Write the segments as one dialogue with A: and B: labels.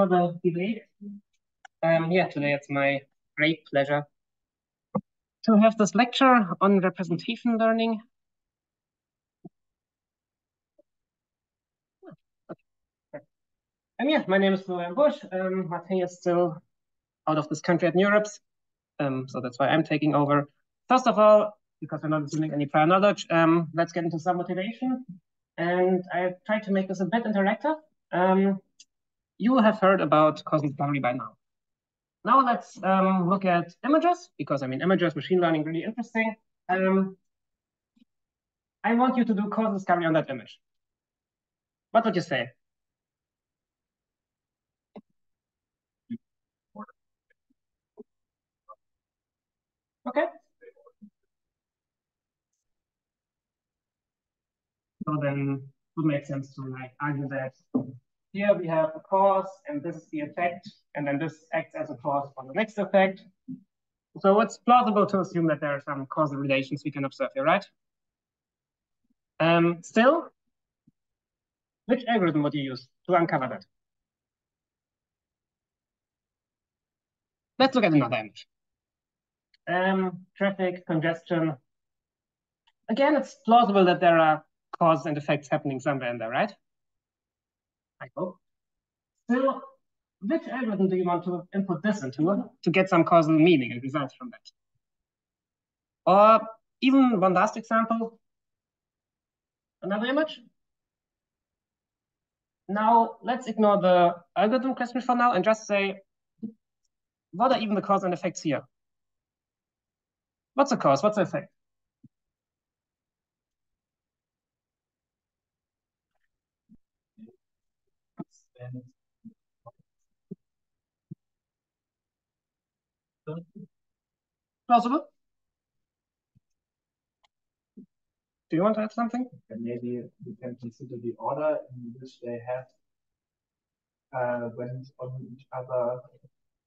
A: for the debate. Um, yeah, today it's my great pleasure to have this lecture on representation learning. And yeah, my name is Florian Busch. Um, Matej is still out of this country at NeurIPS, um, so that's why I'm taking over. First of all, because we're not assuming any prior knowledge, um, let's get into some motivation. And I tried to make this a bit interactive. Um, you have heard about causal discovery by now. Now let's um, look at images, because I mean, images, machine learning, really interesting. Um, I want you to do causal discovery on that image. What would you say? Okay. So then it would make sense to like argue that here we have a cause and this is the effect, and then this acts as a cause for the next effect. So it's plausible to assume that there are some causal relations we can observe here, right? Um, still, which algorithm would you use to uncover that? Let's look at another image. Um, traffic, congestion. Again, it's plausible that there are causes and effects happening somewhere in there, right? I hope. Still, which algorithm do you want to input this into to get some causal meaning and results from that? Or even one last example, another image. Now, let's ignore the algorithm question for now and just say, what are even the cause and effects here? What's the cause? What's the effect? Plausible? Do you want to add something?
B: And maybe we can consider the order in which they have uh, went on each other,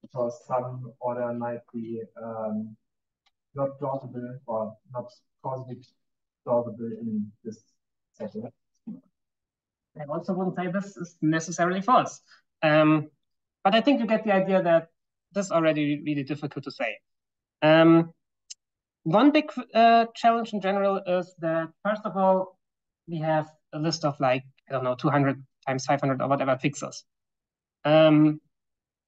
B: because some order might be um, not plausible or not causally plausible in this setting.
A: I also wouldn't say this is necessarily false. Um, but I think you get the idea that this is already really difficult to say. Um, one big uh, challenge in general is that, first of all, we have a list of like, I don't know, 200 times 500 or whatever pixels. Um,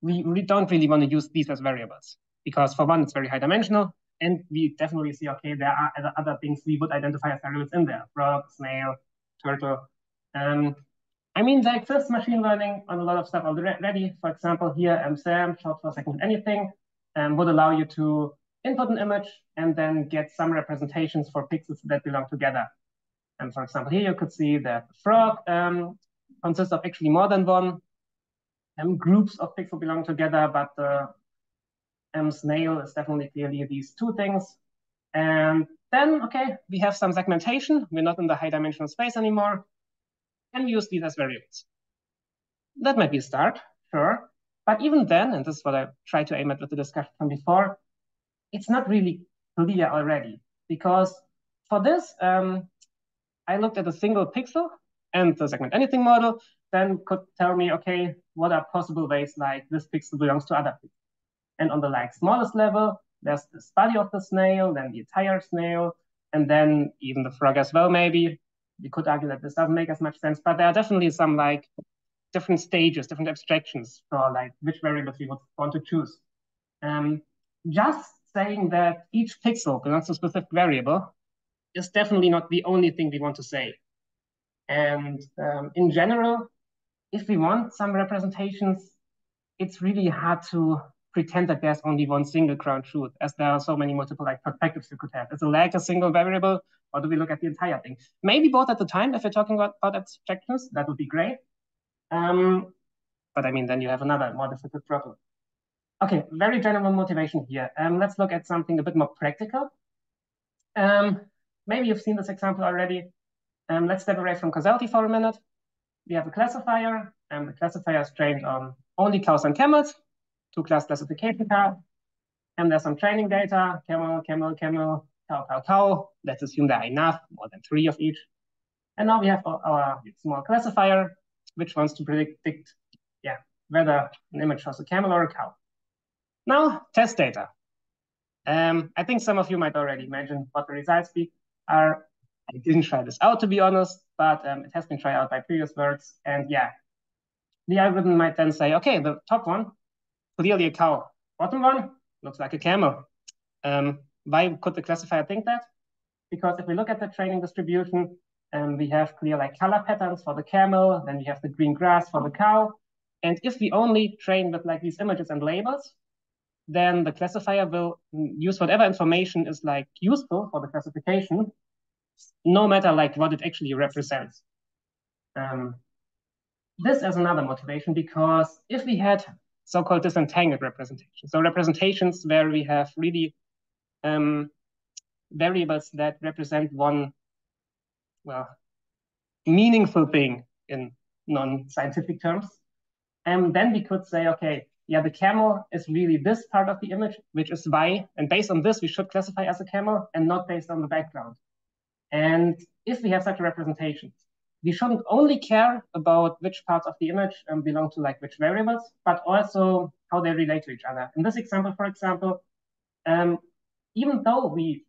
A: we, we don't really want to use these as variables because for one, it's very high dimensional. And we definitely see, okay, there are other things we would identify as variables in there, frog, snail, turtle. Um, I mean, there exists machine learning on a lot of stuff already. For example, here, MSAM, short for segment anything, um, would allow you to input an image and then get some representations for pixels that belong together. And for example, here you could see that the frog um, consists of actually more than one um, groups of pixels belong together, but the um, snail is definitely clearly these two things. And then, okay, we have some segmentation. We're not in the high dimensional space anymore and use these as variables. That might be a start, sure. But even then, and this is what I tried to aim at with the discussion from before, it's not really clear already because for this, um, I looked at a single pixel and the segment anything model then could tell me, okay, what are possible ways like this pixel belongs to other pixels. And on the like smallest level, there's the body of the snail, then the entire snail, and then even the frog as well, maybe. You could argue that this doesn't make as much sense, but there are definitely some like different stages, different abstractions for like which variables we would want to choose. Um, just saying that each pixel belongs to a specific variable is definitely not the only thing we want to say. And um, in general, if we want some representations, it's really hard to pretend that there's only one single ground truth, as there are so many multiple like perspectives you could have. Is it like a single variable, or do we look at the entire thing? Maybe both at the time, if you're talking about, about abstractions, that would be great. Um, but I mean, then you have another more difficult problem. Okay, very general motivation here. Um, let's look at something a bit more practical. Um, maybe you've seen this example already. Um, let's step away from causality for a minute. We have a classifier, and the classifier is trained on only cows and camels, two class classification car. And there's some training data, camel, camel, camel, cow, cow, cow. Let's assume there are enough, more than three of each. And now we have our, small classifier, which wants to predict, yeah, whether an image shows a camel or a cow. Now, test data. Um, I think some of you might already imagine what the results be, are. I didn't try this out, to be honest, but um, it has been tried out by previous works. And yeah, the algorithm might then say, okay, the top one, clearly a cow. Bottom one, looks like a camel. Um, why could the classifier think that? Because if we look at the training distribution, um, we have clear like color patterns for the camel, then we have the green grass for the cow. And if we only train with like these images and labels, then the classifier will use whatever information is like useful for the classification, no matter like what it actually represents. Um, this is another motivation because if we had so-called disentangled representations, so representations where we have really um, variables that represent one, well, meaningful thing in non-scientific terms, and then we could say, okay, yeah, the camel is really this part of the image, which is Y. And based on this, we should classify as a camel and not based on the background. And if we have such a representation, we shouldn't only care about which parts of the image um, belong to like which variables, but also how they relate to each other. In this example, for example, um, even though we,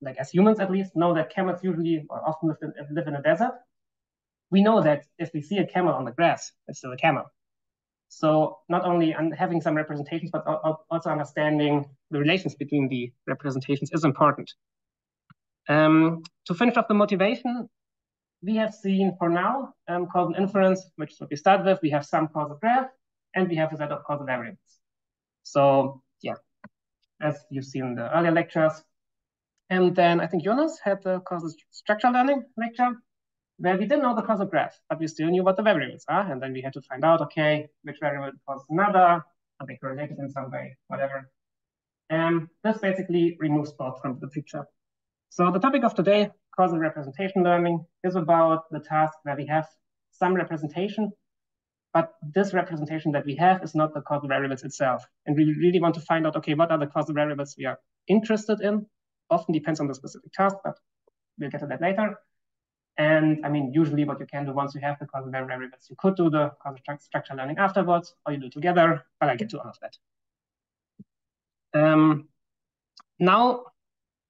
A: like as humans at least, know that camels usually or often live in, live in a desert, we know that if we see a camel on the grass, it's still a camel. So not only having some representations, but also understanding the relations between the representations is important. Um, to finish off the motivation, we have seen for now um, causal inference, which is what we start with. We have some causal graph, and we have a set of causal variables. So yeah, as you've seen in the earlier lectures. And then I think Jonas had the causal structure learning lecture where we didn't know the causal graph, but we still knew what the variables are. And then we had to find out, okay, which variable causes another, are they correlated in some way, whatever. And this basically removes both from the picture. So the topic of today, causal representation learning, is about the task where we have some representation, but this representation that we have is not the causal variables itself. And we really want to find out, okay, what are the causal variables we are interested in? Often depends on the specific task, but we'll get to that later. And I mean, usually what you can do once you have the causal variables, you could do the causal structure learning afterwards, or you do together, but I'll get to all of that. Um, now,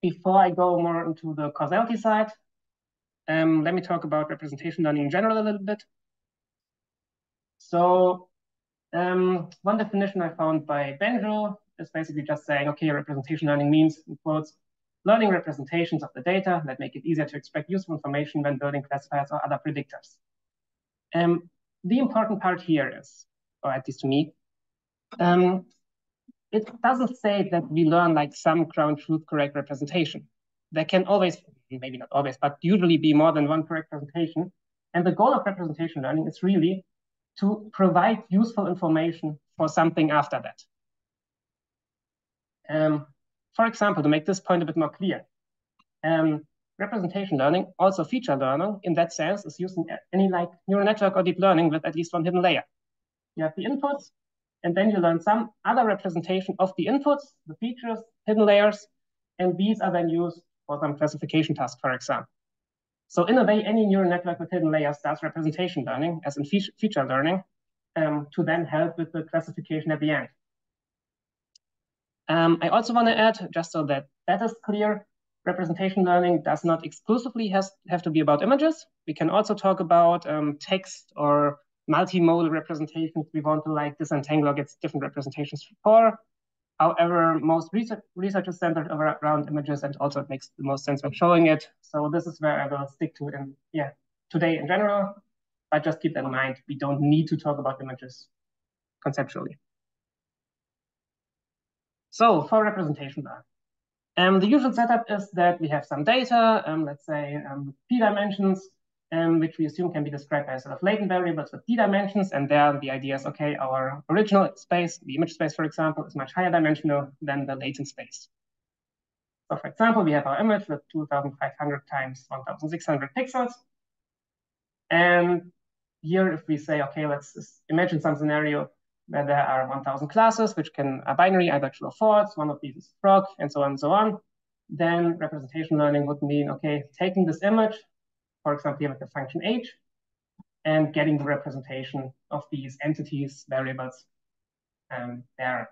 A: before I go more into the causality side, um, let me talk about representation learning in general a little bit. So um, one definition I found by Bengio is basically just saying, okay, representation learning means, in quotes, learning representations of the data that make it easier to extract useful information when building classifiers or other predictors. Um, the important part here is, or at least to me, um, it doesn't say that we learn like some ground truth correct representation. There can always, maybe not always, but usually be more than one correct representation. And the goal of representation learning is really to provide useful information for something after that. Um, for example, to make this point a bit more clear, um, representation learning, also feature learning, in that sense, is using any like neural network or deep learning with at least one hidden layer. You have the inputs, and then you learn some other representation of the inputs, the features, hidden layers, and these are then used for some classification task, for example. So in a way, any neural network with hidden layers does representation learning, as in feature learning, um, to then help with the classification at the end. Um, I also want to add, just so that that is clear, representation learning does not exclusively has, have to be about images. We can also talk about um, text or multimodal representations. We want to like disentangle or get different representations for. However, most research, research is centered around images and also it makes the most sense when showing it. So this is where I will stick to in, yeah, today in general. But just keep that in mind. We don't need to talk about images conceptually. So for representation there. Um, the usual setup is that we have some data, um, let's say um, p dimensions, um, which we assume can be described by a set of latent variables with d dimensions. And there the idea is, okay, our original space, the image space, for example, is much higher dimensional than the latent space. So for example, we have our image with 2,500 times 1,600 pixels. And here, if we say, okay, let's imagine some scenario where there are 1000 classes, which can are binary, either true or false. One of these is frog, and so on and so on. Then representation learning would mean, okay, taking this image, for example, here with the function h, and getting the representation of these entities, variables um, there.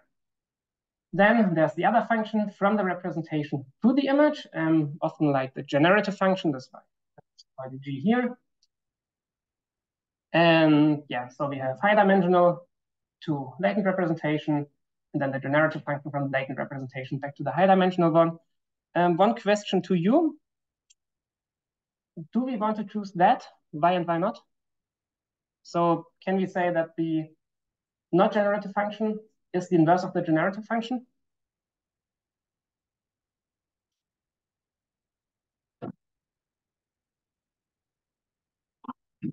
A: Then there's the other function from the representation to the image, um, often like the generative function, this by the G here. And yeah, so we have high dimensional to latent representation, and then the generative function from the latent representation back to the high dimensional one. Um, one question to you. Do we want to choose that? Why and why not? So can we say that the not generative function is the inverse of the generative function?
B: To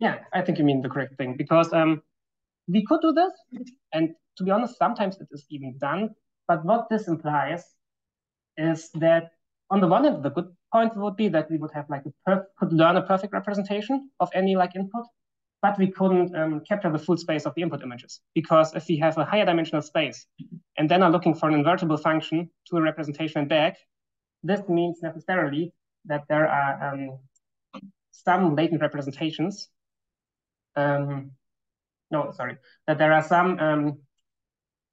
A: Yeah, I think you mean the correct thing because um, we could do this, and to be honest, sometimes it is even done. But what this implies is that on the one hand, the good point would be that we would have like a could learn a perfect representation of any like input, but we couldn't um, capture the full space of the input images because if we have a higher dimensional space and then are looking for an invertible function to a representation and back, this means necessarily that there are um, some latent representations um, no, sorry, that there are some um,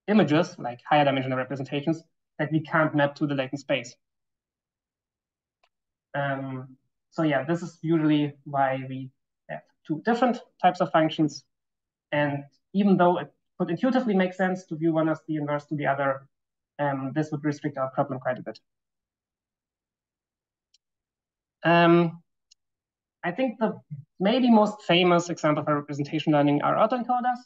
A: images, like higher dimensional representations, that we can't map to the latent space. Um, so yeah, this is usually why we have two different types of functions. And even though it could intuitively make sense to view one as the inverse to the other, um, this would restrict our problem quite a bit. Um, I think the maybe most famous example for representation learning are autoencoders.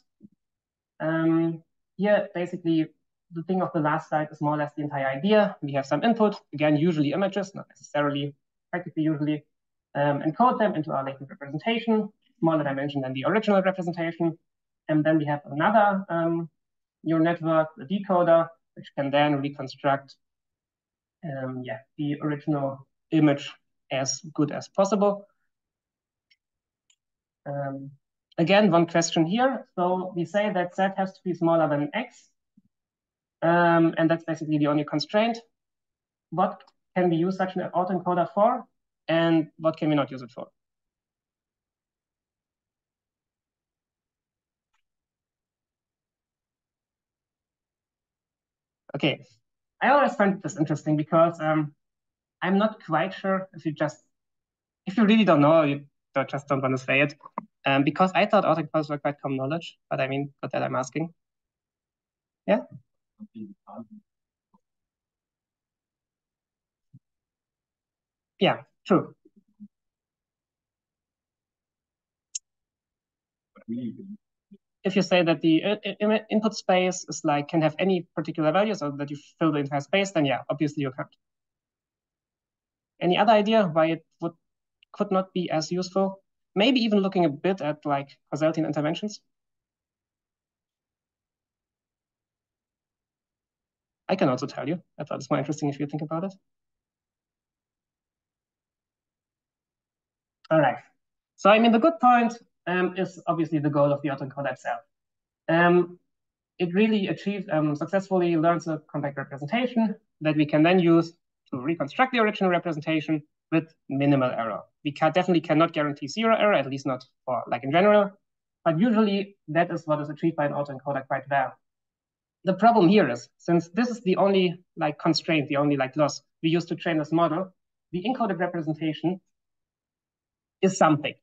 A: Um, here, basically, the thing of the last slide is more or less the entire idea. We have some input, again, usually images, not necessarily, practically usually, um, encode them into our latent representation, smaller dimension than the original representation. And then we have another um, neural network, the decoder, which can then reconstruct um, yeah, the original image as good as possible. Um, again, one question here. So we say that z has to be smaller than x. Um, and that's basically the only constraint. What can we use such an autoencoder for? And what can we not use it for? Okay, I always find this interesting because um, I'm not quite sure if you just, if you really don't know, you just don't want to say it. Um, because I thought autoencoders were quite common knowledge, but I mean, but that I'm asking. Yeah? Yeah, true. If you say that the uh, input space is like can have any particular values or that you fill the entire space, then yeah, obviously you can't. Any other idea why it would could not be as useful. Maybe even looking a bit at like causality interventions. I can also tell you. I thought it's more interesting if you think about it. All right. So I mean, the good point um, is obviously the goal of the autoencoder itself. Um, it really achieves um, successfully learns a compact representation that we can then use to reconstruct the original representation with minimal error. We can, definitely cannot guarantee zero error, at least not for like in general, but usually that is what is achieved by an autoencoder quite well. The problem here is, since this is the only like constraint, the only like loss we use to train this model, the encoded representation is something,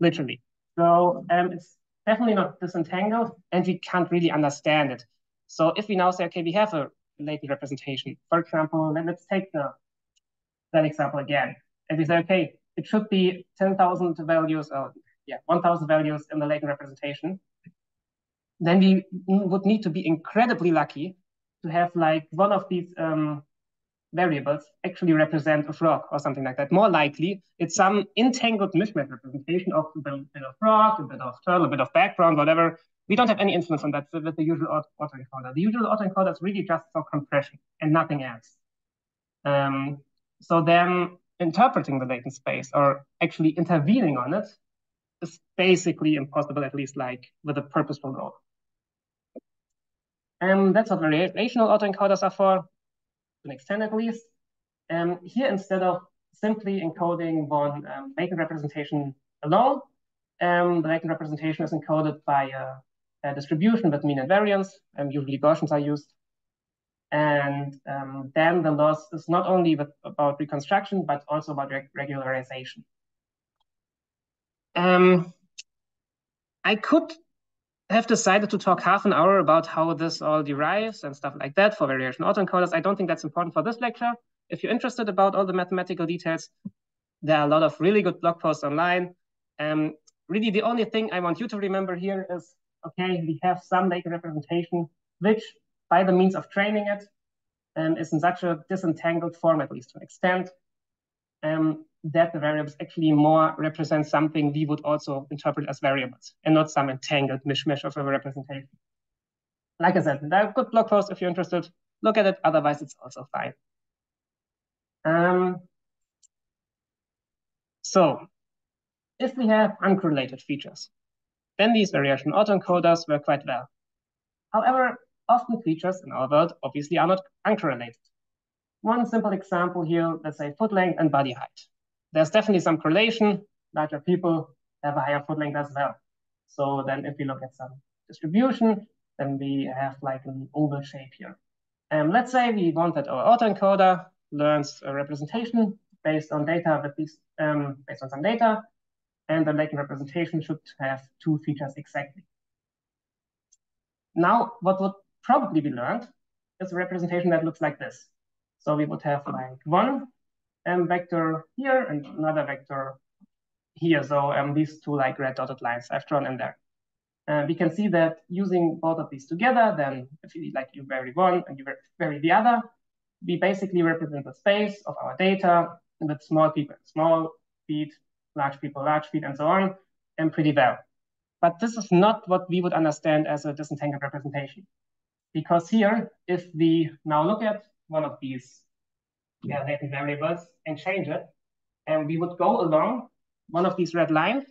A: literally. So um, it's definitely not disentangled and we can't really understand it. So if we now say, okay, we have a latent representation, for example, let's take the that example again. And we say, okay, it should be 10,000 values, or yeah, 1,000 values in the latent representation. Then we would need to be incredibly lucky to have like one of these um, variables actually represent a frog or something like that. More likely, it's some entangled mismatch representation of a bit of frog, a bit of turtle, a bit of background, whatever. We don't have any influence on that with the usual autoencoder. The usual autoencoder is really just for compression and nothing else. Um, so then interpreting the latent space or actually intervening on it is basically impossible, at least like with a purposeful goal. And that's what variational autoencoders are for, to an extent at least. Um, here, instead of simply encoding one um, latent representation alone, um, the latent representation is encoded by a, a distribution with mean and variance, and usually Gaussians are used. And um, then the loss is not only with, about reconstruction, but also about reg regularization. Um, I could have decided to talk half an hour about how this all derives and stuff like that for variation autoencoders. I don't think that's important for this lecture. If you're interested about all the mathematical details, there are a lot of really good blog posts online. Um, really, the only thing I want you to remember here is, okay, we have some data representation, which by the means of training it um, is in such a disentangled form, at least to an extent, um, that the variables actually more represent something we would also interpret as variables and not some entangled mishmash of a representation. Like I said, are good blog posts if you're interested. Look at it. Otherwise, it's also fine. Um, so if we have uncorrelated features, then these variation autoencoders work quite well. However, often features in our world obviously are not uncorrelated. One simple example here, let's say foot length and body height there's definitely some correlation. Larger people have a higher foot length as well. So then if we look at some distribution, then we have like an oval shape here. And let's say we want that our autoencoder learns a representation based on data with these, um, based on some data, and the latent representation should have two features exactly. Now, what would probably be learned is a representation that looks like this. So we would have like one um, vector here and another vector here. So um, these two like red dotted lines I've drawn in there. Uh, we can see that using both of these together, then if you like you vary one and you vary the other, we basically represent the space of our data with small people, small feet, large people, large feet, and so on, and pretty well. But this is not what we would understand as a disentangled representation. Because here, if we now look at one of these yeah, latent variables and change it. And we would go along one of these red lines.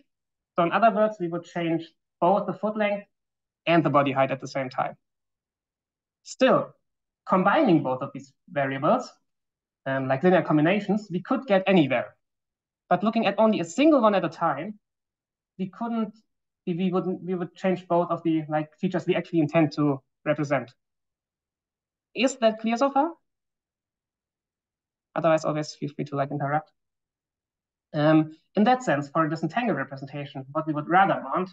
A: So in other words, we would change both the foot length and the body height at the same time. Still, combining both of these variables, um, like linear combinations, we could get anywhere. But looking at only a single one at a time, we couldn't, we wouldn't, we would change both of the like features we actually intend to represent. Is that clear so far? Otherwise, always feel free to like interrupt. Um, in that sense, for a disentangled representation, what we would rather want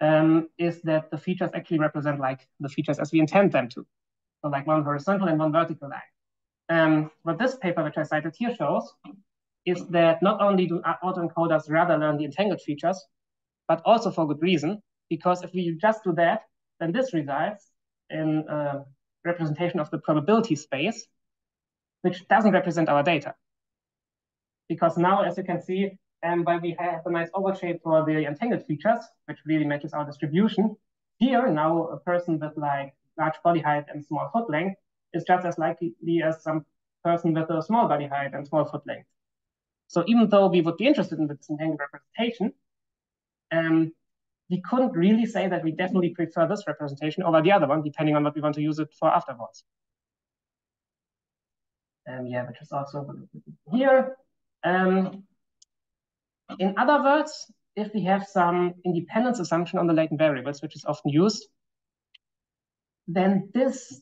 A: um, is that the features actually represent like the features as we intend them to. So like one horizontal and one vertical line. Um, what this paper, which I cited here, shows is that not only do autoencoders rather learn the entangled features, but also for good reason, because if we just do that, then this results in a representation of the probability space which doesn't represent our data. Because now, as you can see, um, while we have a nice oval shape for the entangled features, which really matches our distribution, here now a person with like large body height and small foot length is just as likely as some person with a small body height and small foot length. So even though we would be interested in the entangled representation, um, we couldn't really say that we definitely prefer this representation over the other one, depending on what we want to use it for afterwards um, yeah, which is also here. Um, in other words, if we have some independence assumption on the latent variables, which is often used, then this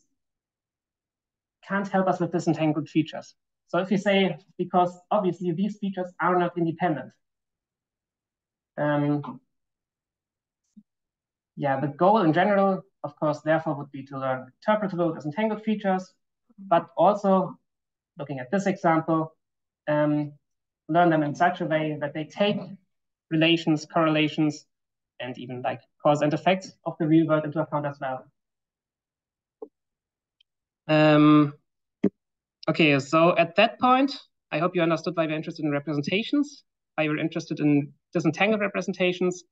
A: can't help us with disentangled features. So if you say, because obviously these features are not independent. Um, yeah, the goal in general, of course, therefore would be to learn interpretable disentangled features, but also looking at this example, um, learn them in such a way that they take relations, correlations, and even like cause and effects of the real world into account as well. Um, okay, so at that point, I hope you understood why we're interested in representations, why we're interested in disentangled representations,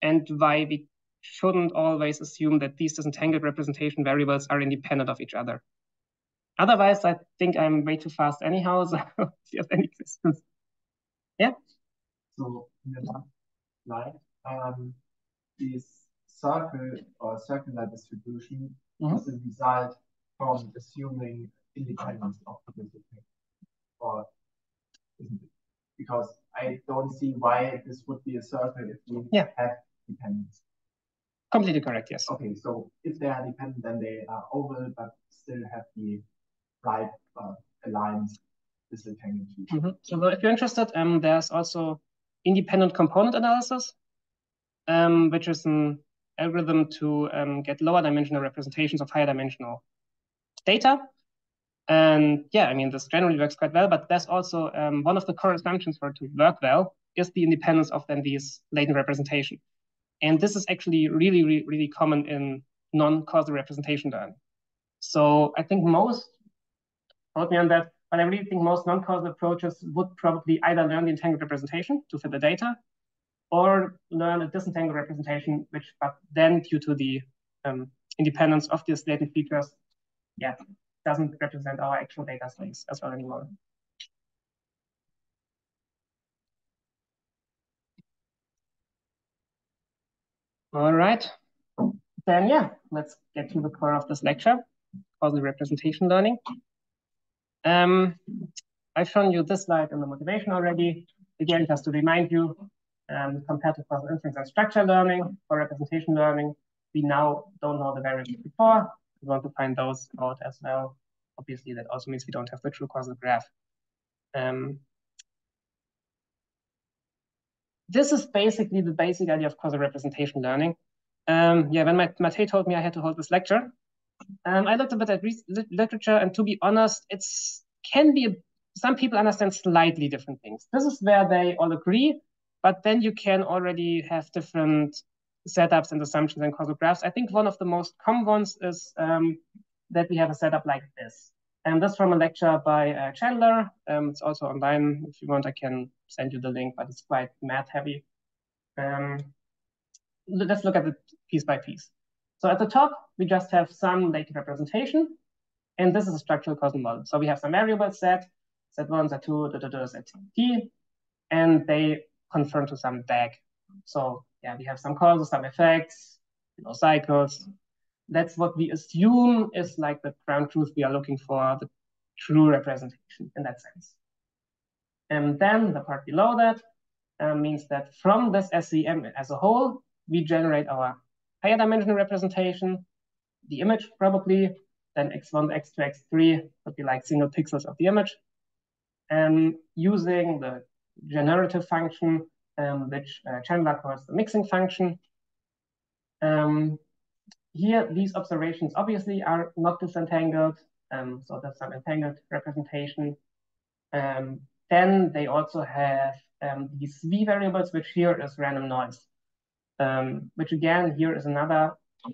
A: and why we shouldn't always assume that these disentangled representation variables are independent of each other. Otherwise, I think I'm way too fast anyhow. So if you have any questions. Yeah.
B: So in the last slide, um, this circle or circular distribution mm -hmm. is a result from assuming independence of the discipline? Or isn't it? Because I don't see why this would be a circle if we yeah. have dependence.
A: Completely correct, yes.
B: Okay, so if they are dependent, then they are oval, but still have the right uh, aligned disentanglement.
A: Mm -hmm. So if you're interested, um, there's also independent component analysis, um, which is an algorithm to um, get lower dimensional representations of higher dimensional data. And yeah, I mean, this generally works quite well, but there's also um, one of the core assumptions for it to work well is the independence of then these latent representation. And this is actually really, really, really common in non-causal representation learning. So I think most, quote me on that, but I really think most non-causal approaches would probably either learn the entangled representation to fit the data or learn a disentangled representation, which but then due to the um, independence of these latent features, yeah, doesn't represent our actual data space as well anymore. All right. Then yeah, let's get to the core of this lecture, causal representation learning. Um, I've shown you this slide in the motivation already. Again, just to remind you, um, compared to causal inference and structure learning for representation learning, we now don't know the variables before. We want to find those out as well. Obviously, that also means we don't have the true causal graph. Um, this is basically the basic idea of causal representation learning. Um, yeah, when my, Matej told me I had to hold this lecture, um, I looked a bit at literature, and to be honest, it can be a, some people understand slightly different things. This is where they all agree, but then you can already have different setups and assumptions and causal graphs. I think one of the most common ones is um, that we have a setup like this. And this from a lecture by uh, Chandler. Um, it's also online. If you want, I can send you the link, but it's quite math heavy. Um, let's look at it piece by piece. So at the top, we just have some latent representation. And this is a structural causal model. So we have some variables set, Z1, Z2, da, da, and they conform to some DAG. So yeah, we have some causes, some effects, you know, cycles. That's what we assume is like the ground truth we are looking for, the true representation in that sense. And then the part below that uh, means that from this SCM as a whole, we generate our higher dimensional representation, the image probably, then x1, x2, x3 would be like single pixels of the image. And using the generative function, um, which uh, Chandler calls the mixing function. Um, here, these observations obviously are not disentangled, um, so there's some entangled representation. Um, then they also have um, these V variables, which here is random noise, um, which again, here is another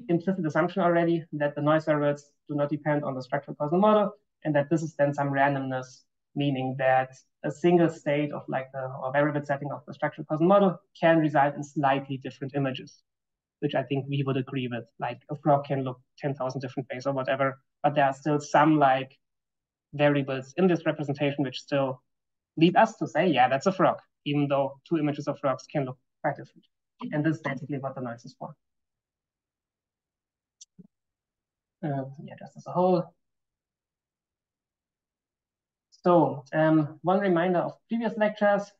A: implicit assumption already that the noise variables do not depend on the structural causal model, and that this is then some randomness, meaning that a single state of like the or variable setting of the structural causal model can result in slightly different images, which I think we would agree with. Like a frog can look 10,000 different ways or whatever, but there are still some like variables in this representation which still lead us to say, yeah, that's a frog, even though two images of frogs can look quite different. And this is basically what the noise is for. Uh, yeah, just as a whole. So um, one reminder of previous lectures,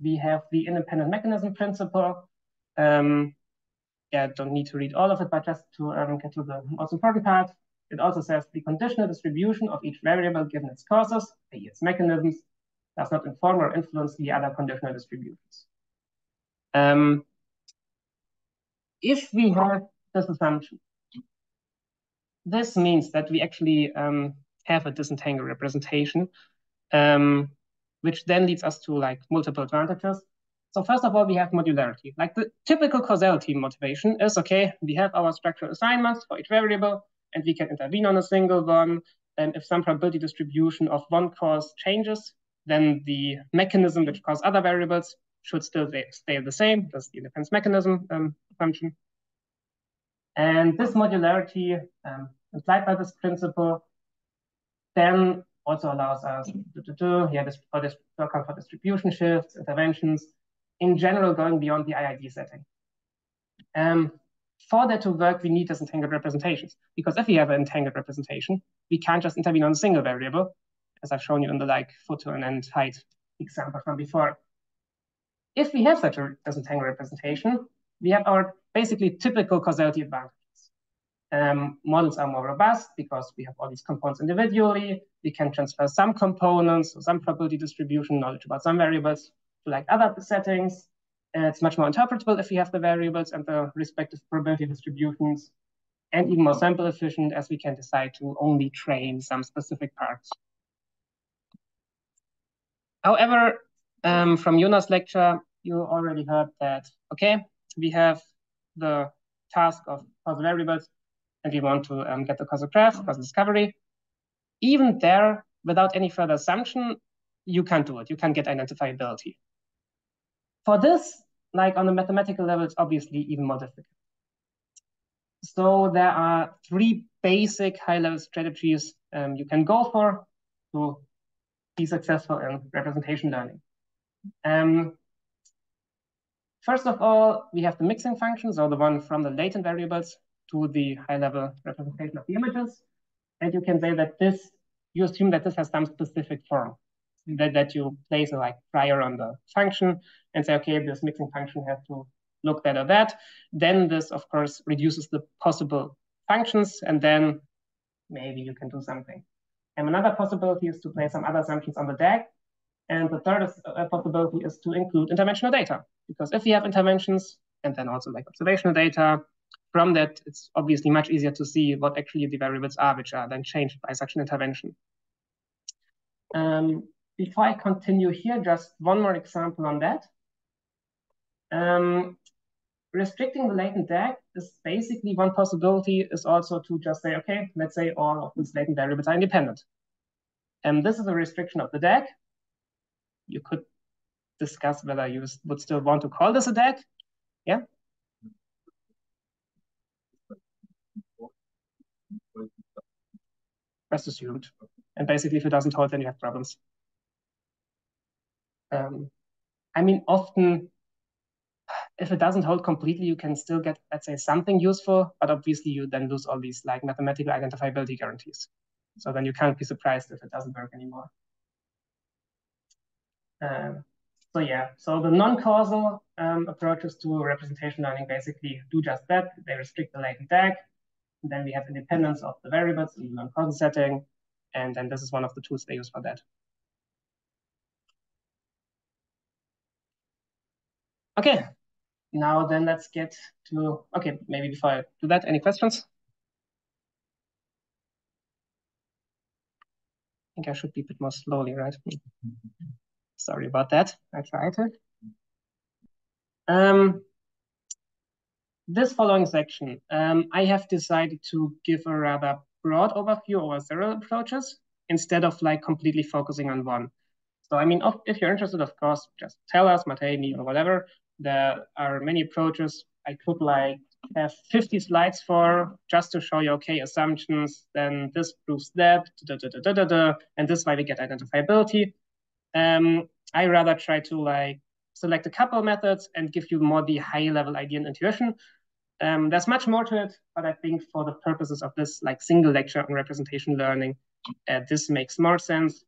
A: we have the independent mechanism principle. Um, yeah, don't need to read all of it, but just to um, get to the most important part, it also says the conditional distribution of each variable given its causes, i.e. its mechanisms, does not inform or influence the other conditional distributions. Um, if we have this assumption, this means that we actually um, have a disentangled representation, um, which then leads us to like multiple advantages. So first of all, we have modularity. Like the typical causality motivation is, okay, we have our structural assignments for each variable, and we can intervene on a single one. And if some probability distribution of one cause changes, then the mechanism which causes other variables should still stay the same. That's the independence mechanism um, function. And this modularity um, implied by this principle then also allows us to, to yeah, this, for this account for distribution shifts, interventions, in general going beyond the IID setting. Um, for that to work, we need these entangled representations. Because if we have an entangled representation, we can't just intervene on a single variable, as I've shown you in the like footer and height example from before. If we have such a disentangled representation, we have our basically typical causality advantages. Um, models are more robust because we have all these components individually. We can transfer some components, some probability distribution, knowledge about some variables like other settings. Uh, it's much more interpretable if we have the variables and the respective probability distributions, and even more sample efficient as we can decide to only train some specific parts. However, um, from Jonas' lecture, you already heard that, okay, we have the task of causal variables, and we want to um, get the causal graph, causal discovery. Even there, without any further assumption, you can't do it. You can't get identifiability. For this, like on the mathematical level, it's obviously even more difficult. So there are three basic high-level strategies um, you can go for to be successful in representation learning. Um, first of all, we have the mixing function, so the one from the latent variables to the high-level representation of the images. And you can say that this, you assume that this has some specific form that, that you place a like prior on the function and say, okay, this mixing function has to look that or that. Then this, of course, reduces the possible functions, and then maybe you can do something. And another possibility is to place some other assumptions on the DAG. And the third is, uh, possibility is to include interventional data. Because if we have interventions, and then also like observational data, from that, it's obviously much easier to see what actually the variables are, which are then changed by such an intervention. Um, before I continue here, just one more example on that. Um, restricting the latent DAG is basically one possibility is also to just say, okay, let's say all of these latent variables are independent. And this is a restriction of the DAG. You could discuss whether you would still want to call this a DAG. Yeah. Rest assumed. And basically, if it doesn't hold, then you have problems. Um, I mean, often, if it doesn't hold completely, you can still get, let's say, something useful, but obviously you then lose all these like mathematical identifiability guarantees. So then you can't be surprised if it doesn't work anymore. Um, so yeah, so the non-causal um, approaches to representation learning basically do just that. They restrict the latent DAG. Then we have independence of the variables in the non-causal setting. And then this is one of the tools they use for that. Okay, now then let's get to, okay, maybe before I do that, any questions? I think I should be a bit more slowly, right? Sorry about that. I tried it. Um, this following section, um, I have decided to give a rather broad overview over several approaches instead of like completely focusing on one. So I mean, if you're interested, of course, just tell us, Matej, me, or whatever. There are many approaches. I could like have 50 slides for just to show you, okay, assumptions, then this proves that, da, da, da, and this is why we get identifiability. Um, I rather try to like select a couple methods and give you more the high level idea and intuition. Um, there's much more to it, but I think for the purposes of this like single lecture on representation learning, uh, this makes more sense.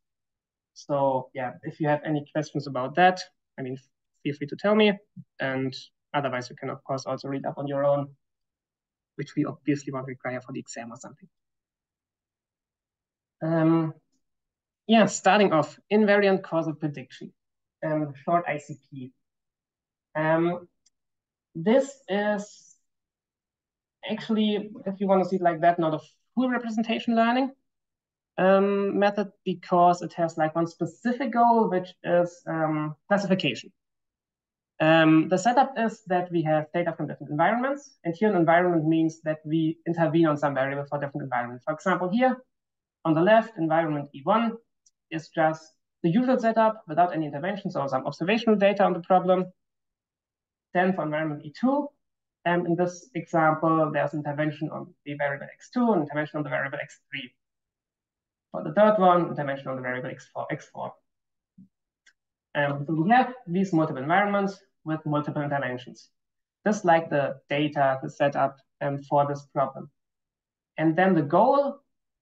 A: So yeah, if you have any questions about that, I mean, feel free to tell me. And otherwise, you can, of course, also read up on your own, which we obviously won't require for the exam or something. Um, yeah, starting off, invariant causal prediction, um, short ICP. Um, this is actually, if you want to see it like that, not a full representation learning um, method because it has like one specific goal, which is um, classification. Um, the setup is that we have data from different environments, and here an environment means that we intervene on some variable for different environments. For example, here on the left, environment E1 is just the usual setup without any interventions or some observational data on the problem. Then for environment E2, um, in this example, there's intervention on the variable x2 and intervention on the variable x3. For the third one, intervention on the variable x4. x4. Um, so we have these multiple environments with multiple interventions. Just like the data, the setup um, for this problem. And then the goal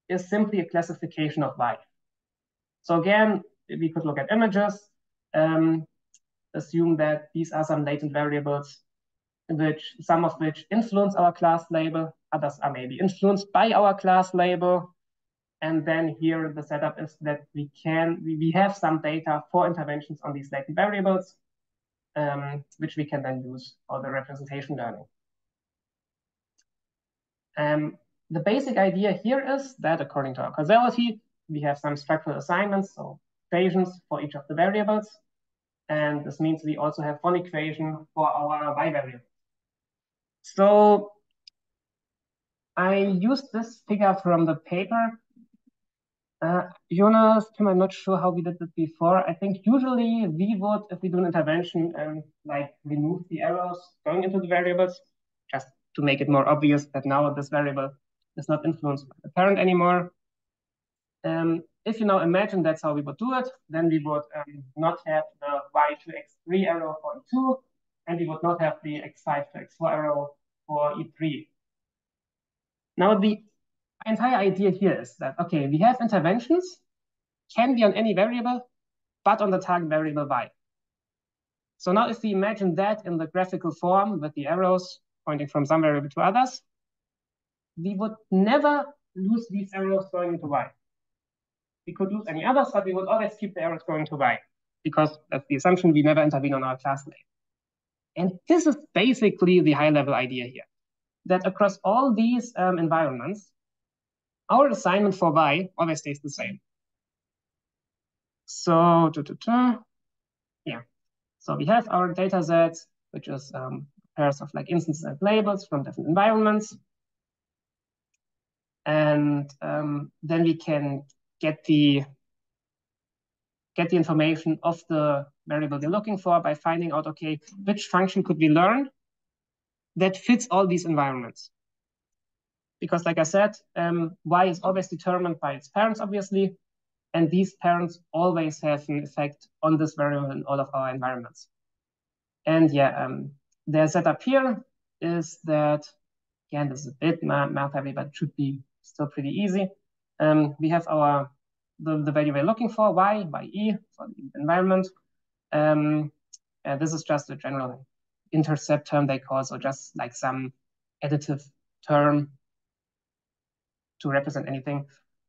A: is simply a classification of y. So again, we could look at images, um, assume that these are some latent variables, which some of which influence our class label, others are maybe influenced by our class label. And then here the setup is that we can we, we have some data for interventions on these latent variables, um, which we can then use for the representation learning. Um, the basic idea here is that according to our causality, we have some structural assignments, so equations for each of the variables. And this means we also have one equation for our y variable. So I used this figure from the paper. Uh, Jonas, Tim, I'm not sure how we did it before. I think usually we would, if we do an intervention, and like remove the arrows going into the variables, just to make it more obvious that now this variable is not influenced by the parent anymore. Um, if you now imagine that's how we would do it, then we would um, not have the y to x3 arrow for E2, and we would not have the x5 to x4 arrow for E3. Now, the entire idea here is that, okay, we have interventions, can be on any variable, but on the target variable y. So now if we imagine that in the graphical form with the arrows pointing from some variable to others, we would never lose these arrows going into y. We could lose any others, but we would always keep the arrows going to y because that's the assumption we never intervene on our class name. And this is basically the high level idea here, that across all these um, environments, our assignment for y always stays the same. So, yeah. So we have our data set, which is um, pairs of like instances and labels from different environments. And um, then we can get the get the information of the variable they're looking for by finding out, okay, which function could we learn that fits all these environments. Because like I said, um, y is always determined by its parents, obviously, and these parents always have an effect on this variable in all of our environments. And yeah, um, their setup here is that, again, this is a bit math heavy, but it should be still pretty easy. Um, we have our the, the value we're looking for, y by e for the environment. Um, and this is just a general intercept term they call, so just like some additive term to represent anything.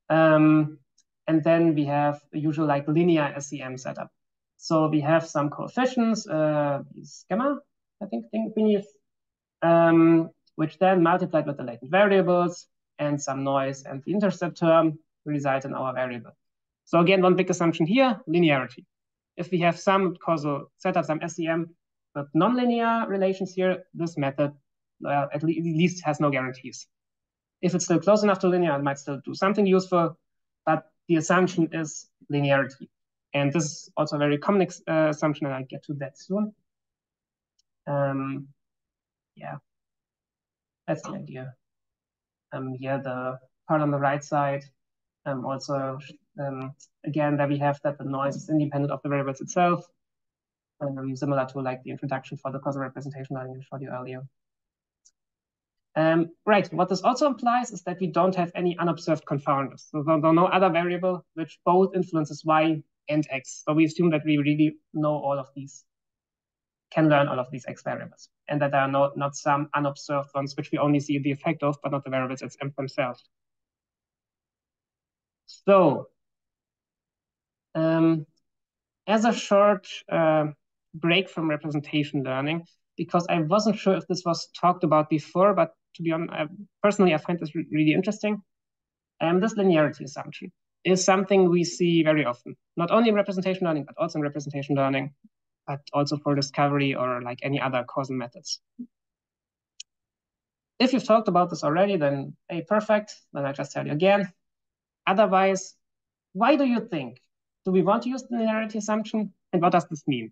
A: Um, and then we have a usual like linear SEM setup. So we have some coefficients, uh, gamma, I think, thing beneath, um, which then multiplied with the latent variables and some noise and the intercept term reside in our variable. So again, one big assumption here, linearity. If we have some causal setup, some SEM, but nonlinear relations here, this method uh, at, le at least has no guarantees. If it's still close enough to linear, it might still do something useful, but the assumption is linearity. And this is also a very common uh, assumption, and I'll get to that soon. Um, yeah, that's the idea. Um, here, the part on the right side um, also, um, again, that we have that the noise is independent of the variables itself, um, similar to like the introduction for the causal representation I showed you earlier. Um, right, what this also implies is that we don't have any unobserved confounders. So there are no other variable which both influences y and x. So we assume that we really know all of these, can learn all of these x variables, and that there are not, not some unobserved ones which we only see the effect of, but not the variables themselves. So, um, as a short uh, break from representation learning, because I wasn't sure if this was talked about before, but to be honest, I, personally, I find this re really interesting. Um, this linearity assumption is something we see very often, not only in representation learning, but also in representation learning, but also for discovery or like any other causal methods. If you've talked about this already, then hey, perfect. Then I just tell you again, Otherwise, why do you think? Do we want to use the linearity assumption? And what does this mean?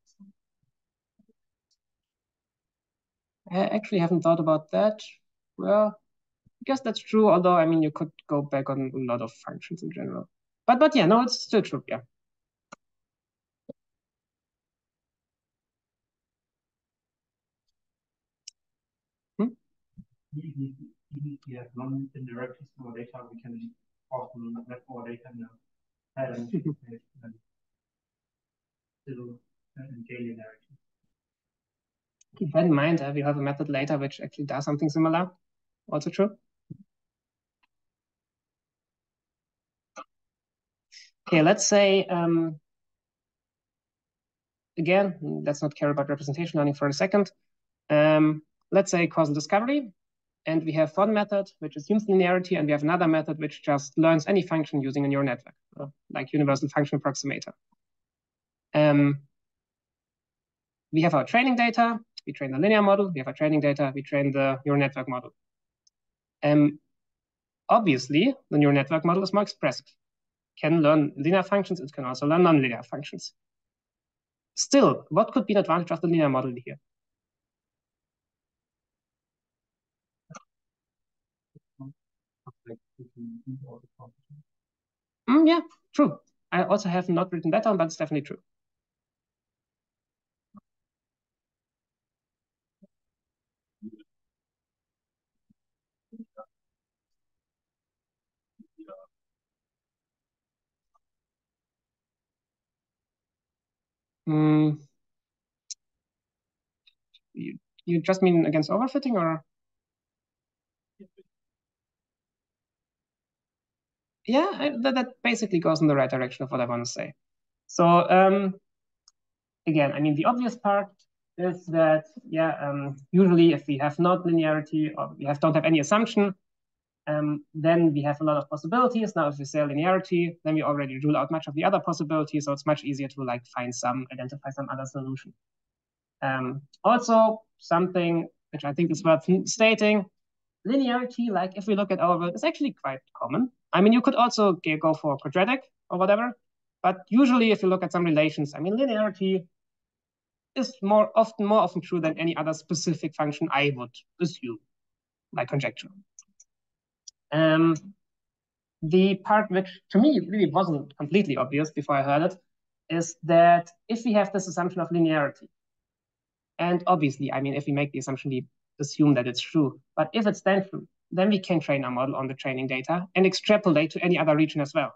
A: I actually haven't thought about that. Well, I guess that's true, although I mean you could go back on a lot of functions in general. But but yeah, no, it's still true, yeah.
B: Hmm? Even if we have non-indirectly small data, we can often have more data now. And still gain linearity.
A: Keep that in mind, uh, we have a method later which actually does something similar. Also true. Okay, let's say, um, again, let's not care about representation learning for a second. Um, let's say causal discovery, and we have one method which assumes linearity, and we have another method which just learns any function using a neural network, like universal function approximator. Um, we have our training data, we train the linear model, we have our training data, we train the neural network model. Um, obviously, the neural network model is more expressive can learn linear functions, it can also learn nonlinear functions. Still, what could be an advantage of the linear model here? Mm, yeah, true. I also have not written that down, but it's definitely true. Mm, you, you just mean against overfitting or? Yeah, I, that, that basically goes in the right direction of what I want to say. So um, again, I mean, the obvious part is that, yeah, um, usually if we have not linearity or we have don't have any assumption, um, then we have a lot of possibilities. Now, if we say linearity, then we already rule out much of the other possibilities. So it's much easier to like find some, identify some other solution. Um, also, something which I think is worth stating, linearity, like if we look at our world, is actually quite common. I mean, you could also go for quadratic or whatever, but usually if you look at some relations, I mean, linearity is more often more often true than any other specific function I would assume, like conjecture. Um, the part which to me really wasn't completely obvious before I heard it is that if we have this assumption of linearity, and obviously, I mean, if we make the assumption, we assume that it's true, but if it's then true, then we can train our model on the training data and extrapolate to any other region as well.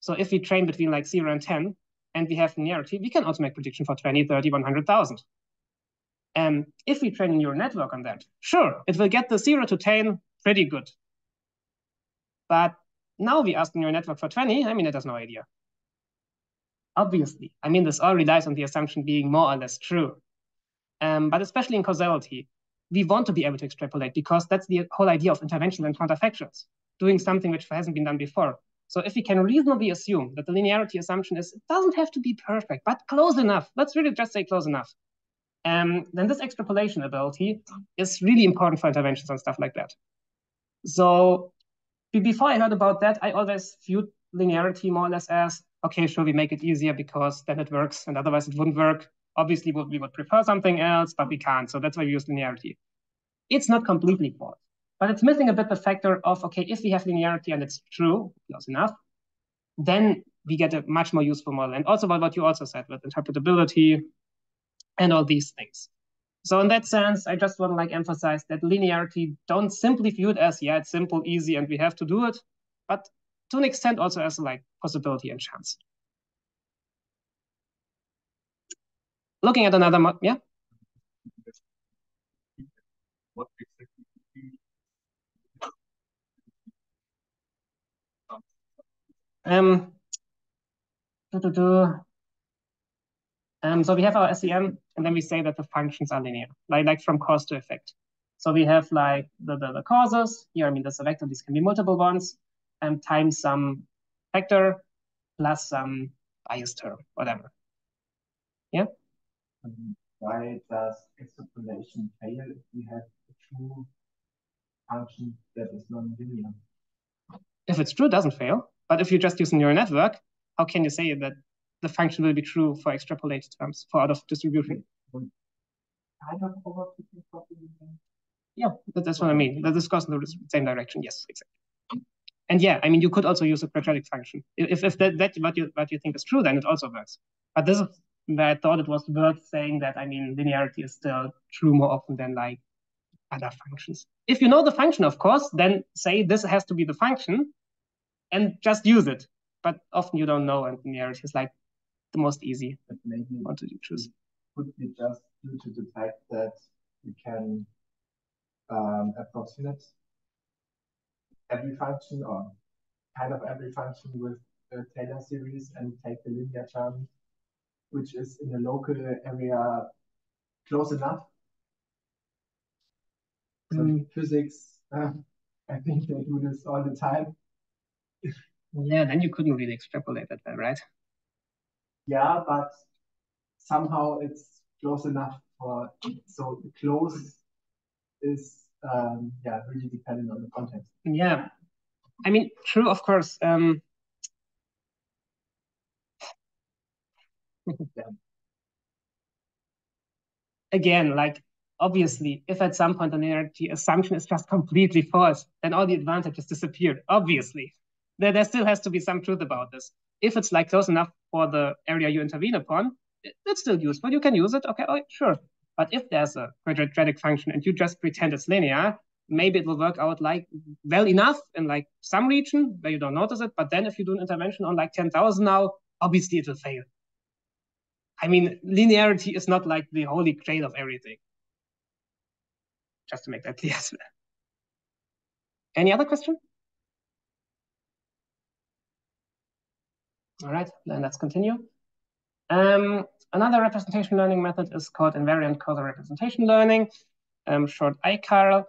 A: So if we train between like 0 and 10, and we have linearity, we can also make prediction for 20, 30, 100,000. And if we train a neural network on that, sure, it will get the 0 to 10 pretty good. But now we ask neural network for 20, I mean, it has no idea. Obviously, I mean, this all relies on the assumption being more or less true. Um, but especially in causality, we want to be able to extrapolate because that's the whole idea of intervention and counterfactuals, doing something which hasn't been done before. So if we can reasonably assume that the linearity assumption is, it doesn't have to be perfect, but close enough, let's really just say close enough, um, then this extrapolation ability is really important for interventions and stuff like that. So before I heard about that, I always viewed linearity more or less as, okay, sure, we make it easier because then it works and otherwise it wouldn't work. Obviously, we would prefer something else, but we can't. So that's why we use linearity. It's not completely false, but it's missing a bit the factor of, okay, if we have linearity and it's true, close enough, then we get a much more useful model. And also about what you also said with interpretability and all these things. So in that sense, I just want to like emphasize that linearity, don't simply view it as, yeah, it's simple, easy, and we have to do it, but to an extent also as like possibility and chance. Looking at another, yeah? Um, do, do. Um, so we have our SEM, and then we say that the functions are linear, like, like from cause to effect. So we have like the, the, the causes, here, I mean, there's a vector, these can be multiple ones, and times some vector plus some bias term, whatever. Yeah?
B: Um, why does extrapolation fail if we have a true function that is nonlinear.
A: If it's true, it doesn't fail. But if you're just use a neural network, how can you say that the function will be true for extrapolated terms for out of distribution?
B: Kind of overfitting property.
A: Yeah, that's what I mean. That this goes in the same direction. Yes, exactly. And yeah, I mean, you could also use a quadratic function. If, if that, that what you what you think is true, then it also works. But this is where I thought it was worth saying that, I mean, linearity is still true more often than like other functions. If you know the function, of course, then say this has to be the function and just use it. But often you don't know, and linearity is like the most easy
B: But maybe
A: one to choose.
B: could be just due to the fact that we can um, approximate every function or kind of every function with the Taylor series and take the linear term, which is in the local area close enough. So
A: Mm.
B: physics, uh, I think they do this all the time.
A: Yeah, then you couldn't really extrapolate that well, right?
B: Yeah, but somehow it's close enough for so close is um, yeah really dependent on the context.
A: Yeah. I mean, true, of course. Um, again, like obviously, if at some point the linearity assumption is just completely false, then all the advantages disappear. Obviously, there, there still has to be some truth about this. If it's like close enough for the area you intervene upon, it- it's still useful. You can use it. Okay, oh, sure. But if there's a quadratic function and you just pretend it's linear, maybe it will work out like well enough in like some region where you don't notice it. But then if you do an intervention on like 10,000 now, obviously it will fail. I mean, linearity is not like the holy grail of everything. Just to make that clear as well. Any other question? All right, then let's continue. Um, another representation learning method is called invariant causal representation learning, um, short ICARL.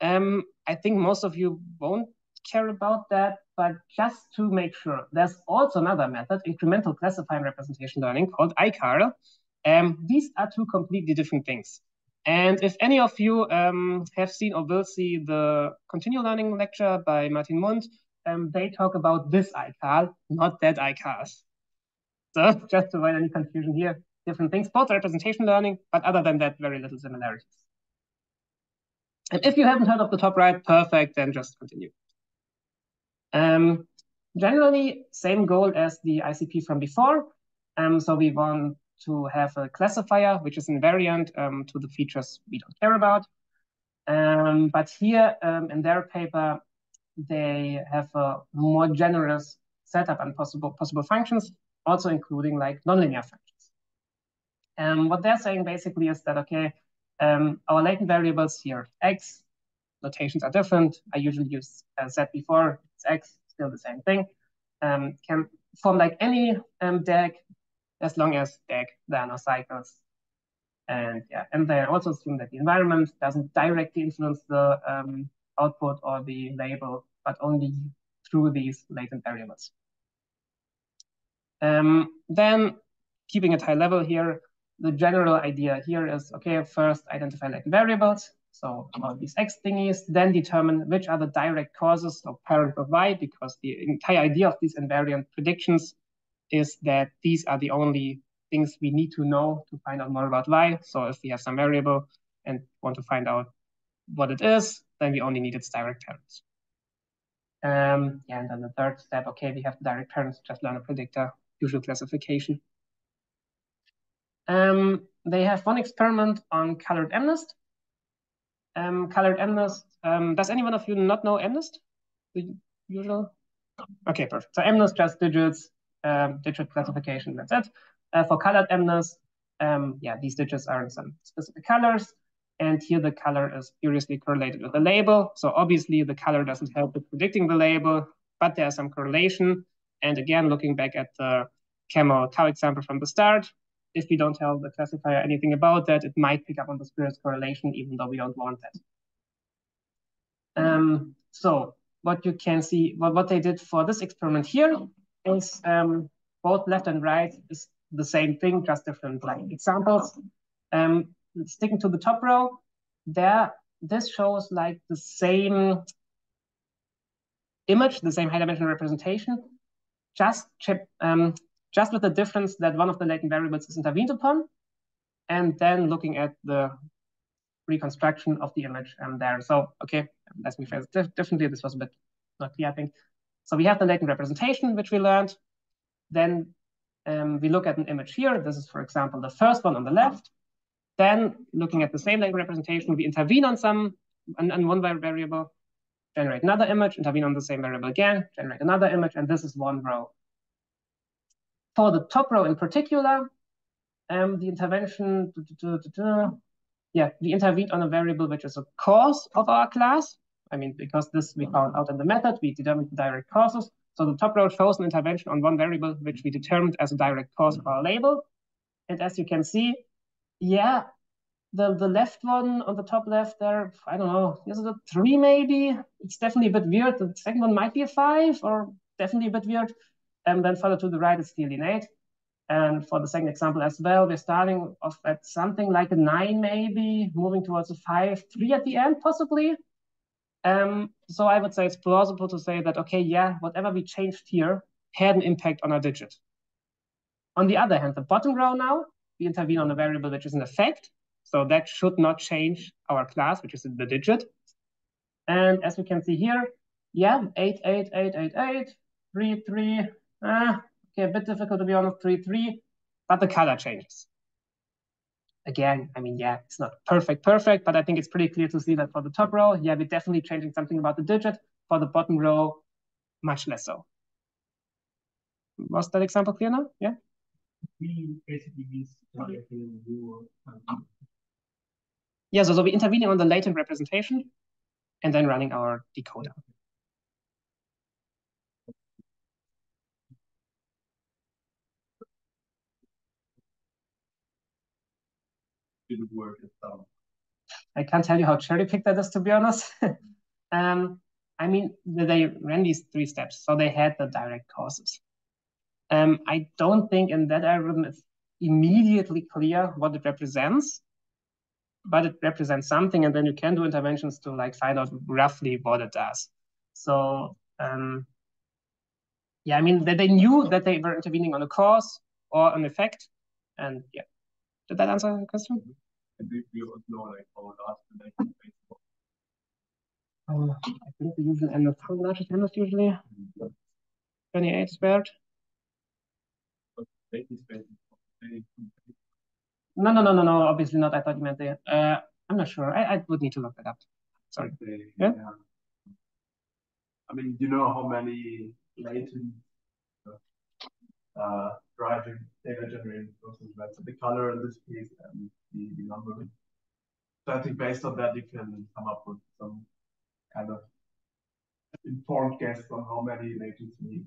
A: Um, I think most of you won't care about that, but just to make sure, there's also another method, incremental classifying representation learning called ICARL. Um, these are two completely different things. And if any of you um, have seen or will see the continue learning lecture by Martin Mundt, um, they talk about this ICARL, not that ICARL. So just to avoid any confusion here, different things, both representation learning, but other than that, very little similarities. And if you haven't heard of the top right, perfect, then just continue. Um, generally, same goal as the ICP from before. Um, so we want to have a classifier, which is invariant um, to the features we don't care about. Um, but here um, in their paper, they have a more generous setup and possible possible functions, also including like nonlinear functions. And what they're saying basically is that, okay, um, our latent variables here, x, notations are different. I usually use uh, z before, it's x, still the same thing. Um, can form like any um, DAG as long as DAG, there are no cycles. And yeah, and they also assume that the environment doesn't directly influence the um, output or the label, but only through these latent variables. Um, then keeping it high level here, the general idea here is, okay, first identify latent variables. So all these X thingies, then determine which are the direct causes of parent of Y, because the entire idea of these invariant predictions is that these are the only things we need to know to find out more about Y. So if we have some variable and want to find out what it is, then we only need its direct parents. Um, yeah, and then the third step, okay, we have the direct parents, just learn a predictor, usual classification. Um, they have one experiment on colored MNIST. Um, colored MNIST, um, does anyone of you not know MNIST? The usual? Okay, perfect. So MNIST just digits, um, digit classification, that's it. Uh, for colored MNIST, um, yeah, these digits are in some specific colors. And here the color is curiously correlated with the label. So obviously the color doesn't help with predicting the label, but there's some correlation. And again, looking back at the camel cow example from the start, if we don't tell the classifier anything about that, it might pick up on the spurious correlation, even though we don't want that. Um, so what you can see, what, what they did for this experiment here is um, both left and right is the same thing, just different like examples. Um, sticking to the top row, there this shows like the same image, the same high dimensional representation, just um, just with the difference that one of the latent variables is intervened upon, and then looking at the reconstruction of the image um, there. So, okay, let me phrase it differently. This was a bit not clear, I think. So we have the latent representation, which we learned. Then um, we look at an image here. This is, for example, the first one on the left. Then looking at the same latent representation, we intervene on some, on, on one variable, generate another image, intervene on the same variable again, generate another image, and this is one row. For the top row in particular, um, the intervention, yeah, we intervened on a variable which is a cause of our class. I mean, because this we found out in the method, we determined the direct causes. So the top row shows an intervention on one variable which we determined as a direct cause of our label. And as you can see, yeah, the, the left one on the top left there, I don't know, is it a three maybe? It's definitely a bit weird. The second one might be a five or definitely a bit weird. And then further to the right is clearly an eight. And for the second example as well, we're starting off at something like a nine maybe, moving towards a five, three at the end possibly. Um, so I would say it's plausible to say that, okay, yeah, whatever we changed here had an impact on our digit. On the other hand, the bottom row now, we intervene on a variable which is an effect. So that should not change our class, which is the digit. And as we can see here, yeah, 8, 8, 8, 8, 8, 3, 3, ah, okay, a bit difficult to be honest, 3, 3, but the color changes. Again, I mean, yeah, it's not perfect, perfect, but I think it's pretty clear to see that for the top row, yeah, we're definitely changing something about the digit. For the bottom row, much less so. Was that example clear now? Yeah?
B: Basically means
A: yeah, so, so we're intervening on the latent representation and then running our decoder.
B: Didn't work itself.
A: I can't tell you how cherry picked that is, to be honest. um, I mean, they ran these three steps, so they had the direct causes. Um, I don't think in that algorithm it's immediately clear what it represents but it represents something, and then you can do interventions to like find out roughly what it does. So um, yeah, I mean that they knew that they were intervening on a cause or an effect, and yeah, did that answer the question?
B: And you know like how large
A: the uh, I think the usual end of how large is n usually? Mm -hmm. 28 squared. No, no, no, no, no. Obviously not. I thought you meant the. Uh, I'm not sure. I, I would need to look that up. Sorry. Okay. Yeah? yeah.
B: I mean, do you know how many latent uh, driving data generating processes, right? So the color in this case and the, the number. So I think based on that, you can come up with some kind of informed guess on how many need.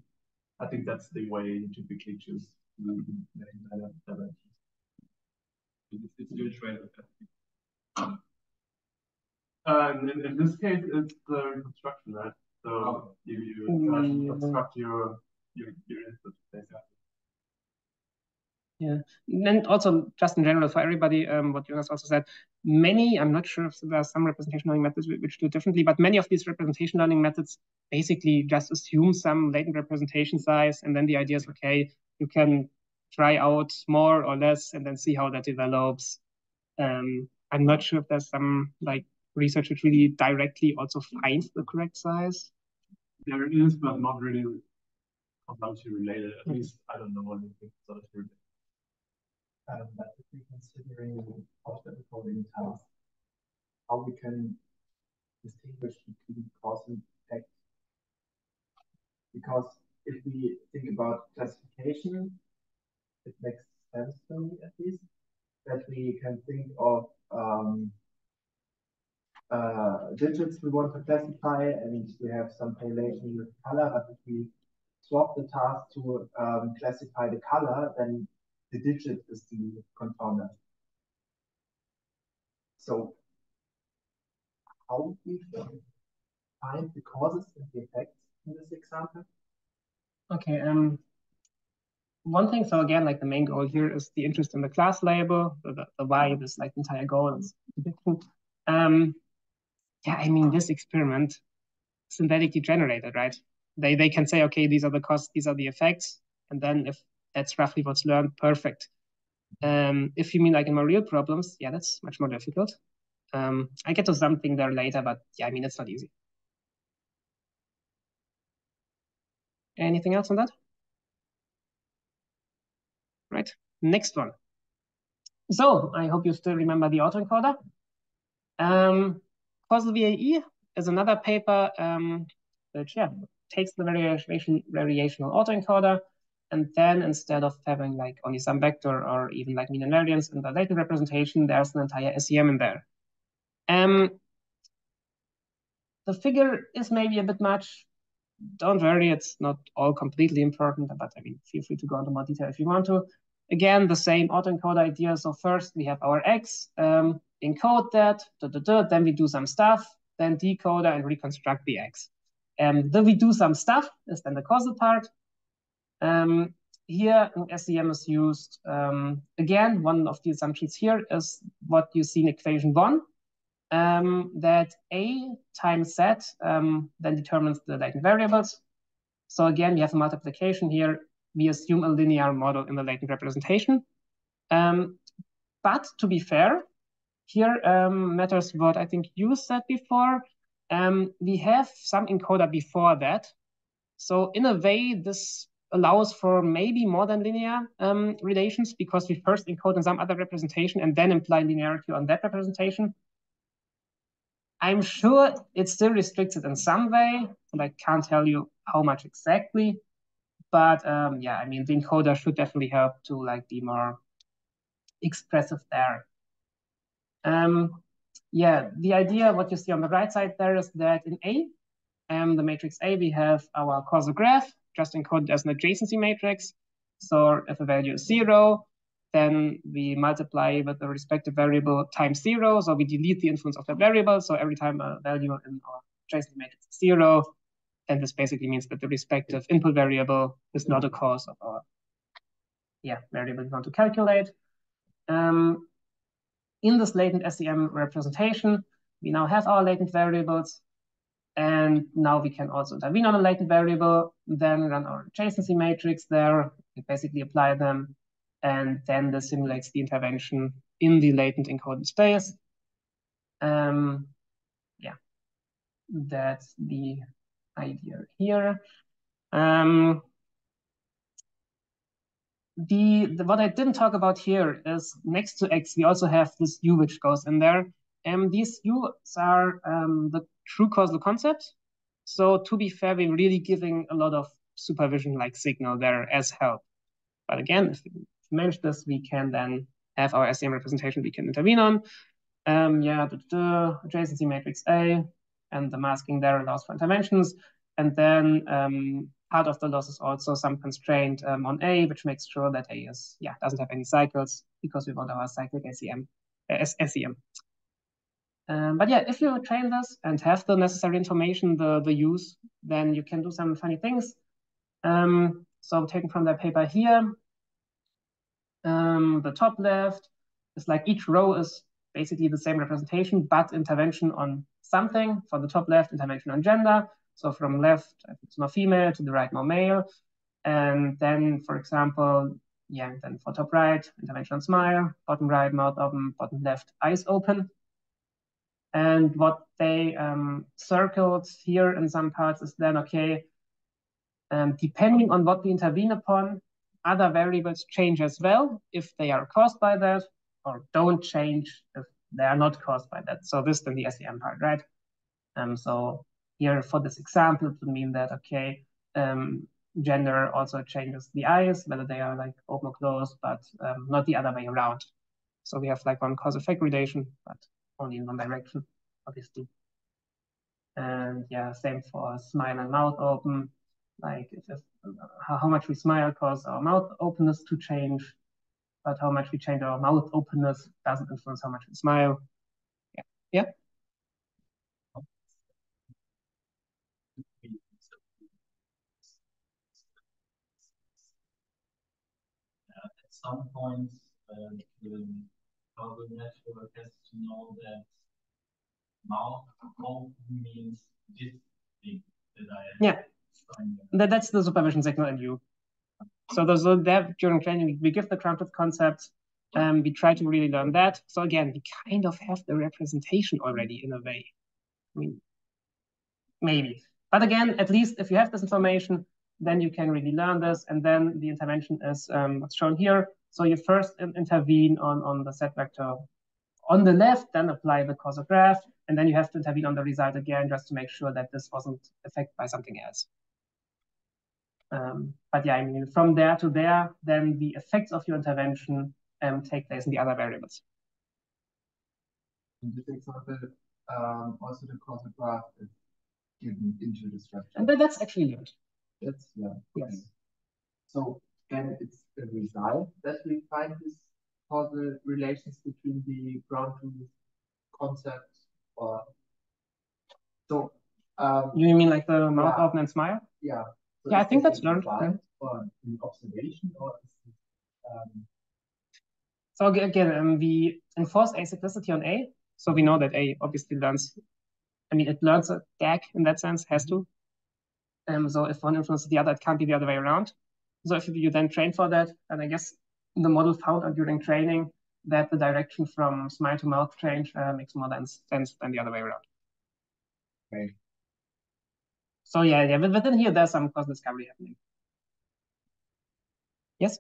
B: I think that's the way you typically choose the. It's, it's your trade. Uh, in, in this case, it's the reconstruction, right? So oh. you, you mm. construct your your your input basically.
A: Yeah, and also just in general for everybody, um, what Jonas also said, many, I'm not sure if there are some representation learning methods which do differently, but many of these representation learning methods basically just assume some latent representation size. And then the idea is, okay, you can try out more or less and then see how that develops. Um, I'm not sure if there's some like research which really directly also finds the correct size.
B: There is, but not really causality related. At least I don't know anything causality related. Um, but if we're considering object encoding tasks, how we can distinguish between cause and effect. Because if we think about classification, it makes sense to me at least that we can think of um, uh, digits we want to classify and we have some correlation with color, but if we swap the task to um, classify the color, then the digit is the confounder. So how we find the causes and the effects in this example?
A: Okay, um, one thing, so again, like the main goal here is the interest in the class label, the, the, the why this like entire goal is Um, yeah, I mean, this experiment synthetically generated, right? They they can say, okay, these are the costs, these are the effects, and then if that's roughly what's learned, perfect. Um, if you mean like in more real problems, yeah, that's much more difficult. Um, I get to something there later, but yeah, I mean, it's not easy. Anything else on that? Right, next one. So I hope you still remember the autoencoder. Um, causal VAE is another paper um, which yeah takes the variation variational autoencoder and then instead of having like only some vector or even like mean invariance in the latent representation, there's an entire SEM in there. Um, the figure is maybe a bit much. Don't worry, it's not all completely important, but I mean, feel free to go into more detail if you want to. Again, the same autoencode idea. So first we have our X, um, encode that, then we do some stuff, then decoder and reconstruct the X. Um, then we do some stuff is then the causal part. Um, here SEM is used. Um, again, one of the assumptions here is what you see in equation one, um, that A times Z um, then determines the latent variables. So again, we have a multiplication here. We assume a linear model in the latent representation. Um, but to be fair, here um, matters what I think you said before. Um, we have some encoder before that. So in a way, this allows for maybe more than linear um, relations because we first encode in some other representation and then imply linearity on that representation. I'm sure it's still restricted in some way, and I can't tell you how much exactly. But um, yeah, I mean, the encoder should definitely help to like be more expressive there. Um, yeah, the idea, what you see on the right side there is that in A, um, the matrix A, we have our causal graph, just encoded as an adjacency matrix. So if a value is zero, then we multiply with the respective variable times zero. So we delete the influence of that variable. So every time a value in our adjacency matrix is zero, then this basically means that the respective input variable is not a cause of our yeah, variable we want to calculate. Um, in this latent SEM representation, we now have our latent variables. And now we can also intervene on a latent variable, then run our adjacency matrix there, and basically apply them, and then this simulates the intervention in the latent encoded space. Um, yeah, that's the idea here. Um, the, the, what I didn't talk about here is next to X, we also have this U which goes in there. And these U's are um, the true causal concept. So to be fair, we're really giving a lot of supervision like signal there as help. But again, if we manage this, we can then have our SEM representation we can intervene on. Um, yeah, the, the adjacency matrix A and the masking there allows for interventions. And then um, part of the loss is also some constraint um, on A, which makes sure that A is yeah doesn't have any cycles because we want our cyclic SEM. Uh, SEM. Um, but yeah, if you train this and have the necessary information, the the use, then you can do some funny things. Um, so taken from that paper here, um, the top left is like each row is basically the same representation, but intervention on something. For the top left, intervention on gender. So from left, it's more female, to the right, more male. And then, for example, yeah, then for top right, intervention on smile, bottom right, mouth open, bottom left, eyes open. And what they um, circled here in some parts is then, okay, um, depending on what we intervene upon, other variables change as well if they are caused by that, or don't change if they are not caused by that. So this then the SEM part, right? Um, so here for this example, it would mean that, okay, um, gender also changes the eyes, whether they are like open or closed, but um, not the other way around. So we have like one cause effect relation, but only in one direction, obviously. And yeah, same for smile and mouth open. Like if, if how, how much we smile causes our mouth openness to change, but how much we change our mouth openness doesn't influence how much we smile. Yeah. Yeah.
C: some point, uh, um, the causal network has to know that, mouth mouth means this thing that I
A: yeah. That, that's the supervision signal in you. So those are there during training, we give the ground truth concepts. Um, we try to really learn that. So again, we kind of have the representation already in a way. I mean, maybe. But again, at least if you have this information, then you can really learn this. And then the intervention is um, shown here. So you first intervene on, on the set vector on the left, then apply the causal graph, and then you have to intervene on the result again just to make sure that this wasn't affected by something else. Um, but yeah, I mean, from there to there, then the effects of your intervention um, take place in the other variables.
B: In this example, um, also the causal graph is given into the structure.
A: And that's actually learned.
B: That's, yeah.
A: Yes.
B: So then it's the result that we find this causal relations between the ground truth concept or so um,
A: you mean like the mouth yeah. open and smile?
B: Yeah.
A: So yeah, I think that's learned. Yeah.
B: Observation or it, um...
A: so again, um, we enforce acyclicity on A. So we know that A obviously learns, I mean, it learns a DAG in that sense, has to. Um, so if one influences the other, it can't be the other way around. So if you then train for that, and I guess the model found out during training that the direction from smile to mouth change uh, makes more sense than the other way around.
B: Okay.
A: So yeah, yeah, but within here, there's some causal discovery happening. Yes?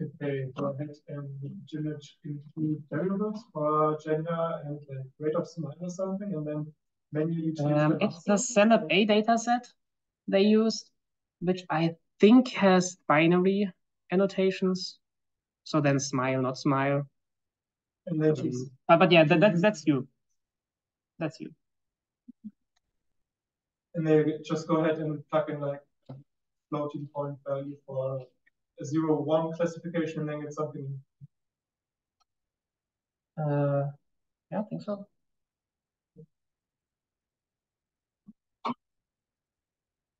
D: Okay, go ahead and generate include variables for gender and like rate of smile or something, and then manually change
A: um, It's the CelebA dataset they used, which I think has binary annotations. So then smile, not smile.
D: And then
A: um, but, but yeah, that, that, that's you. That's you.
D: And they just go ahead and plug in like floating point value for a zero one classification and then get something.
A: Uh, yeah, I think so.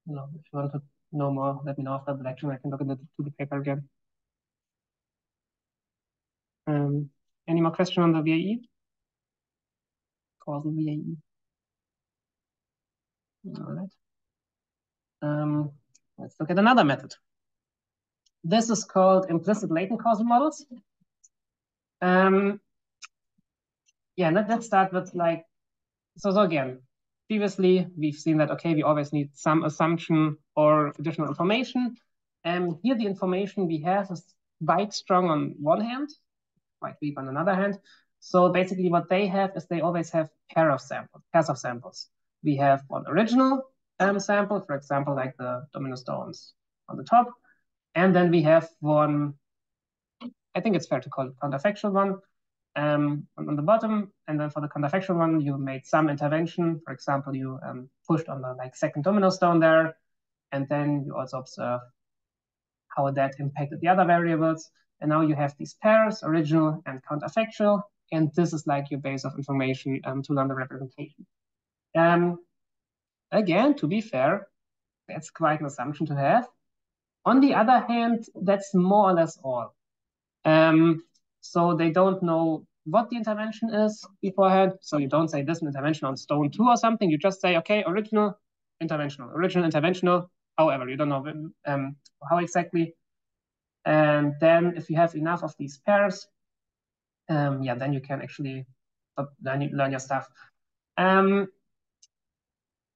A: No, if you want to know more, let me know after the lecture. I can look into the paper again. Um, any more question on the VAE? Causal VAE. All right. Um, let's look at another method. This is called implicit latent causal models. Um, yeah, let, let's start with like, so, so again, previously we've seen that, okay, we always need some assumption or additional information. And here the information we have is quite strong on one hand, quite weak on another hand. So basically what they have is they always have pair of samples, pairs of samples. We have one original um, sample, for example, like the domino stones on the top. And then we have one, I think it's fair to call it counterfactual one um, on the bottom. And then for the counterfactual one, you made some intervention. For example, you um, pushed on the like second domino stone there. And then you also observe how that impacted the other variables. And now you have these pairs, original and counterfactual, and this is like your base of information um, to learn the representation. Um, again, to be fair, that's quite an assumption to have. On the other hand, that's more or less all. Um, so they don't know what the intervention is beforehand. So you don't say this intervention on stone two or something. You just say, okay, original, interventional, original, interventional. However, you don't know um, how exactly. And then if you have enough of these pairs, um, yeah, then you can actually learn, learn your stuff. Um,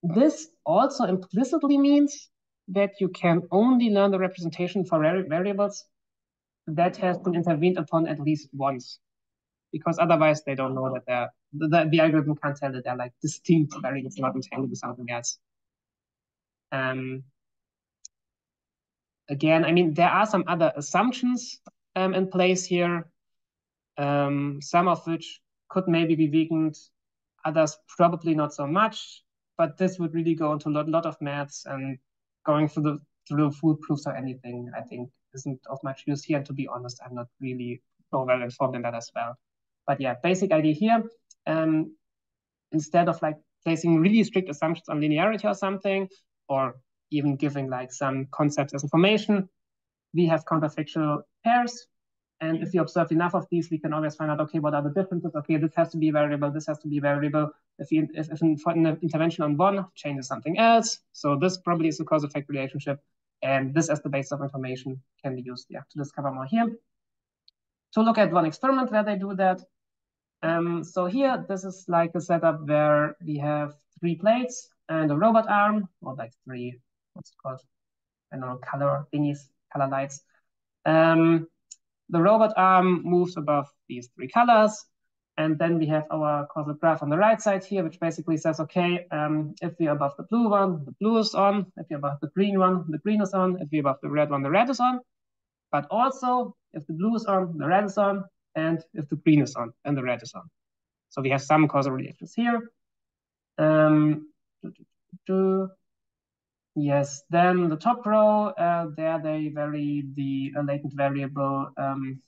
A: this also implicitly means that you can only learn the representation for variables that has been intervened upon at least once, because otherwise they don't know that they're, the, the algorithm can't tell that they're like distinct variables not entangled with something else. Um, again, I mean, there are some other assumptions um, in place here, um, some of which could maybe be weakened, others probably not so much, but this would really go into a lot, lot of maths and going through the through full proofs or anything, I think isn't of much use here. And to be honest, I'm not really so well informed in that as well. But yeah, basic idea here, um, instead of like placing really strict assumptions on linearity or something, or even giving like some concepts as information. We have counterfactual pairs, And if you observe enough of these, we can always find out, okay, what are the differences? Okay, this has to be variable, this has to be variable. If, you, if, if an intervention on one changes something else, so this probably is a cause effect relationship. And this as the base of information can be used yeah, to discover more here. To look at one experiment where they do that. Um, so here, this is like a setup where we have three plates and a robot arm, or like three, what's it called? I don't know, color thingies, color lights. Um, the robot arm moves above these three colors. And then we have our causal graph on the right side here, which basically says, okay, um, if we're above the blue one, the blue is on. If we're above the green one, the green is on. If we're above the red one, the red is on. But also, if the blue is on, the red is on. And if the green is on, then the red is on. So we have some causal relations here. Um, yes, then the top row, uh, there they vary the latent variable um,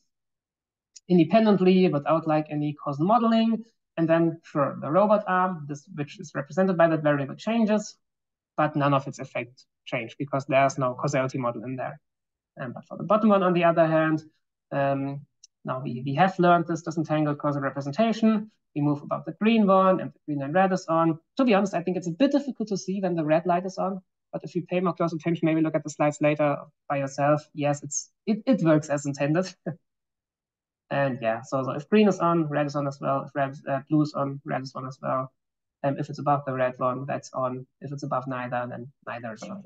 A: independently without like any causal modeling. And then sure, the robot arm, this which is represented by that variable changes, but none of its effect change because there's no causality model in there. Um, but for the bottom one, on the other hand, um, now we, we have learned this disentangled causal representation. We move above the green one and the green and red is on. To be honest, I think it's a bit difficult to see when the red light is on. But if you pay more close attention, maybe look at the slides later by yourself. Yes, it's it, it works as intended. And yeah, so, so if green is on, red is on as well. If red, uh, blue is on, red is on as well. And if it's above the red one, that's on. If it's above neither, then neither is on.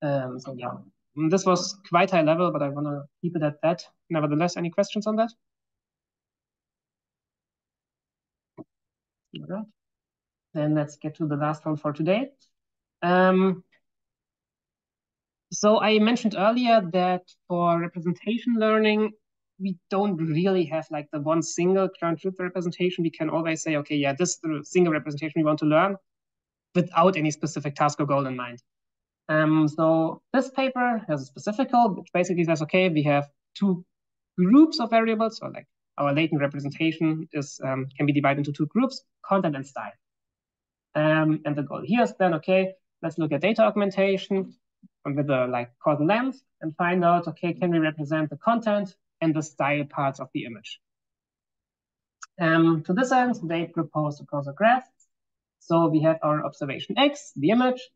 A: Um, so yeah, mm, this was quite high level, but I want to keep it at that. Nevertheless, any questions on that? All right. Then let's get to the last one for today. Um, so I mentioned earlier that for representation learning, we don't really have like the one single ground truth representation. We can always say, okay, yeah, this is the single representation we want to learn without any specific task or goal in mind. Um, so this paper has a specific goal, which basically says, okay, we have two groups of variables, so like our latent representation is um, can be divided into two groups, content and style. Um, and the goal here is then, okay, let's look at data augmentation with the like causal length and find out, okay, can we represent the content and the style parts of the image? Um, to this end, they propose a causal graph. So we have our observation X, the image.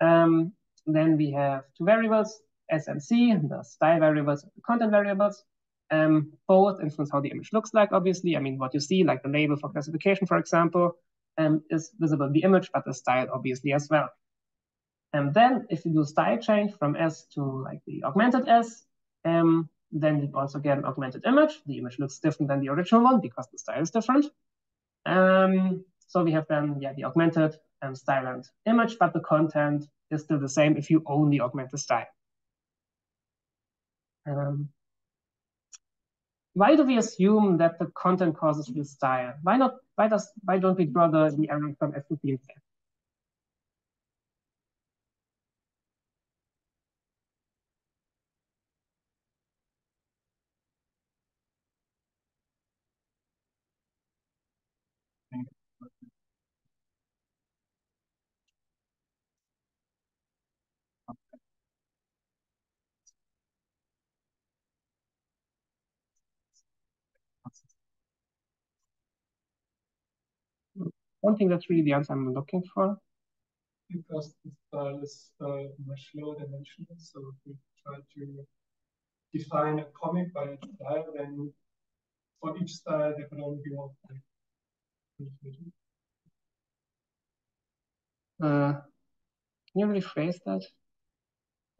A: Um, then we have two variables, S and C, the style variables the content variables. Um, both influence how the image looks like, obviously. I mean, what you see, like the label for classification, for example, um, is visible in the image, but the style obviously as well. And then if you do style change from S to like the augmented S, um, then you also get an augmented image. The image looks different than the original one because the style is different. Um, so we have then yeah the augmented and style and image, but the content is still the same if you only augment the style. Um, why do we assume that the content causes the style? Why not? Why does? Why don't we draw the, the error from F don't think that's really the answer I'm looking for.
D: Because the style is uh, much lower dimensional, so if we try to define a comic by a style, then for each style there could only be one.
A: Uh, can you rephrase that?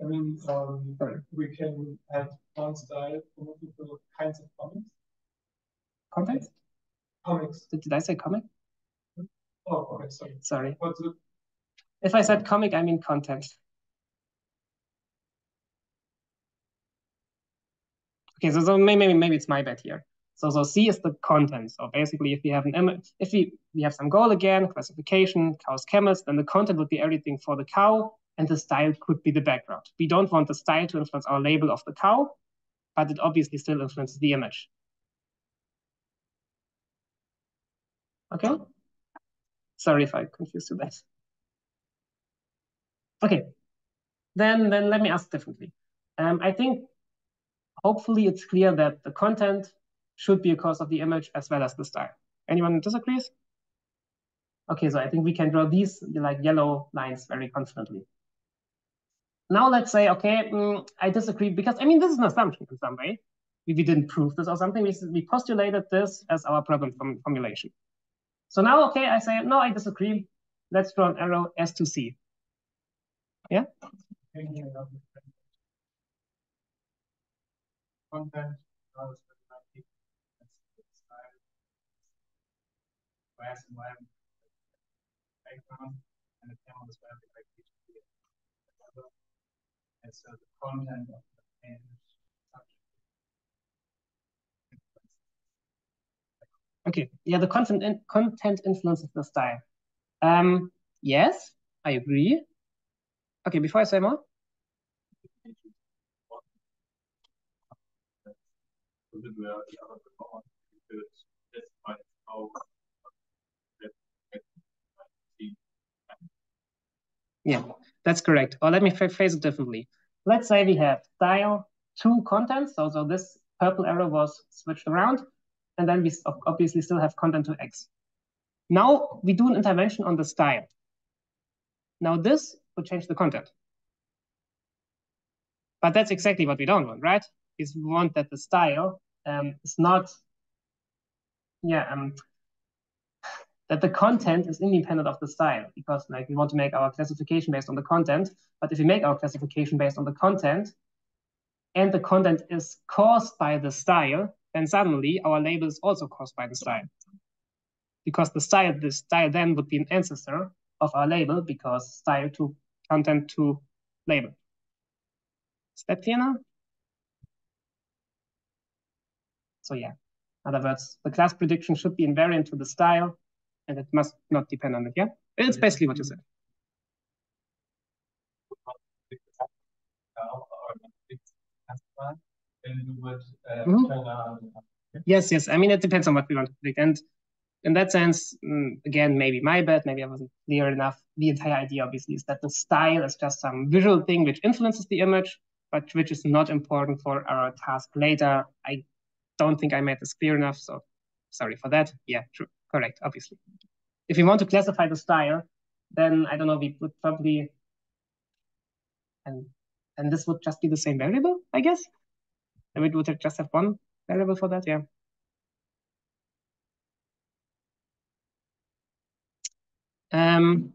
D: I mean, um, we can have one style for multiple kinds of comics.
A: Comics?
D: Comics.
A: Did, did I say comic?
D: Oh, okay, sorry.
A: Sorry.
D: What's it?
A: If I said comic, I mean content. Okay, so, so maybe maybe it's my bad here. So so C is the content. So basically, if we have an image, if we we have some goal again, classification, cow's camels, then the content would be everything for the cow, and the style could be the background. We don't want the style to influence our label of the cow, but it obviously still influences the image. Okay. Sorry if I confused you that. Okay, then then let me ask differently. Um, I think hopefully it's clear that the content should be a cause of the image as well as the style. Anyone disagrees? Okay, so I think we can draw these like yellow lines very confidently. Now let's say, okay, mm, I disagree because I mean, this is an assumption in some way. We, we didn't prove this or something. We, we postulated this as our problem from formulation. So now, okay, I say, no, I disagree. Let's draw an arrow S to C. Yeah?
B: And so the content of the image
A: Okay, yeah, the content in, content influences the style. Um, yes, I agree. Okay, before I say more. Yeah, that's correct. Or let me phrase it differently. Let's say we have style two contents. So, so this purple arrow was switched around. And then we obviously still have content to X. Now we do an intervention on the style. Now this would change the content. But that's exactly what we don't want, right? Is we want that the style um, is not, yeah, um, that the content is independent of the style because like we want to make our classification based on the content. But if we make our classification based on the content and the content is caused by the style, then suddenly our label is also caused by the style. Because the style, the style then would be an ancestor of our label because style to content to label. Is that clear now? So yeah, in other words, the class prediction should be invariant to the style and it must not depend on it, yeah? It's basically what you said. Mm -hmm. Yes, yes. I mean, it depends on what we want to predict. And in that sense, mm, again, maybe my bad, maybe I wasn't clear enough. The entire idea, obviously, is that the style is just some visual thing which influences the image, but which is not important for our task later. I don't think I made this clear enough, so sorry for that. Yeah, true correct, obviously. If we want to classify the style, then I don't know, we would probably, and and this would just be the same variable, I guess. And we would just have one variable for that, yeah. Um,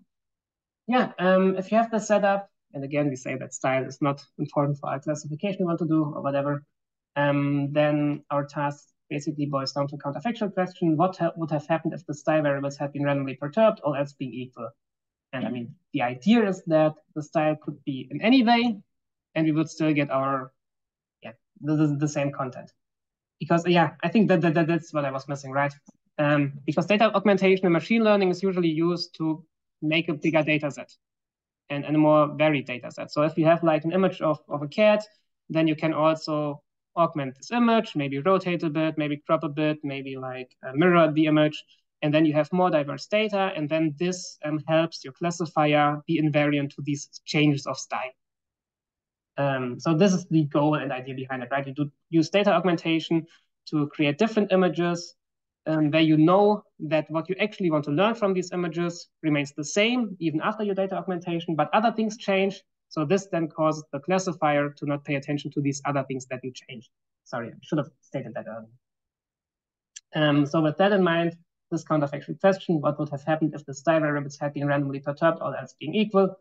A: yeah, um, if you have the setup, and again, we say that style is not important for our classification we want to do or whatever, um, then our task basically boils down to a counterfactual question. What ha would have happened if the style variables had been randomly perturbed, all else being equal? And I mean, the idea is that the style could be in any way, and we would still get our, the, the, same content. Because, yeah, I think that, that, that that's what I was missing, right? Um, because data augmentation and machine learning is usually used to make a bigger data set and, and a more varied data set. So if you have like an image of, of a cat, then you can also augment this image, maybe rotate a bit, maybe crop a bit, maybe like uh, mirror the image, and then you have more diverse data, and then this um, helps your classifier be invariant to these changes of style. Um, so this is the goal and idea behind it, right? You do use data augmentation to create different images um, where you know that what you actually want to learn from these images remains the same even after your data augmentation, but other things change so this then causes the classifier to not pay attention to these other things that you changed. Sorry, I should have stated that earlier. Um, so with that in mind, this counterfactual question, what would have happened if the style variables had been randomly perturbed, all else being equal,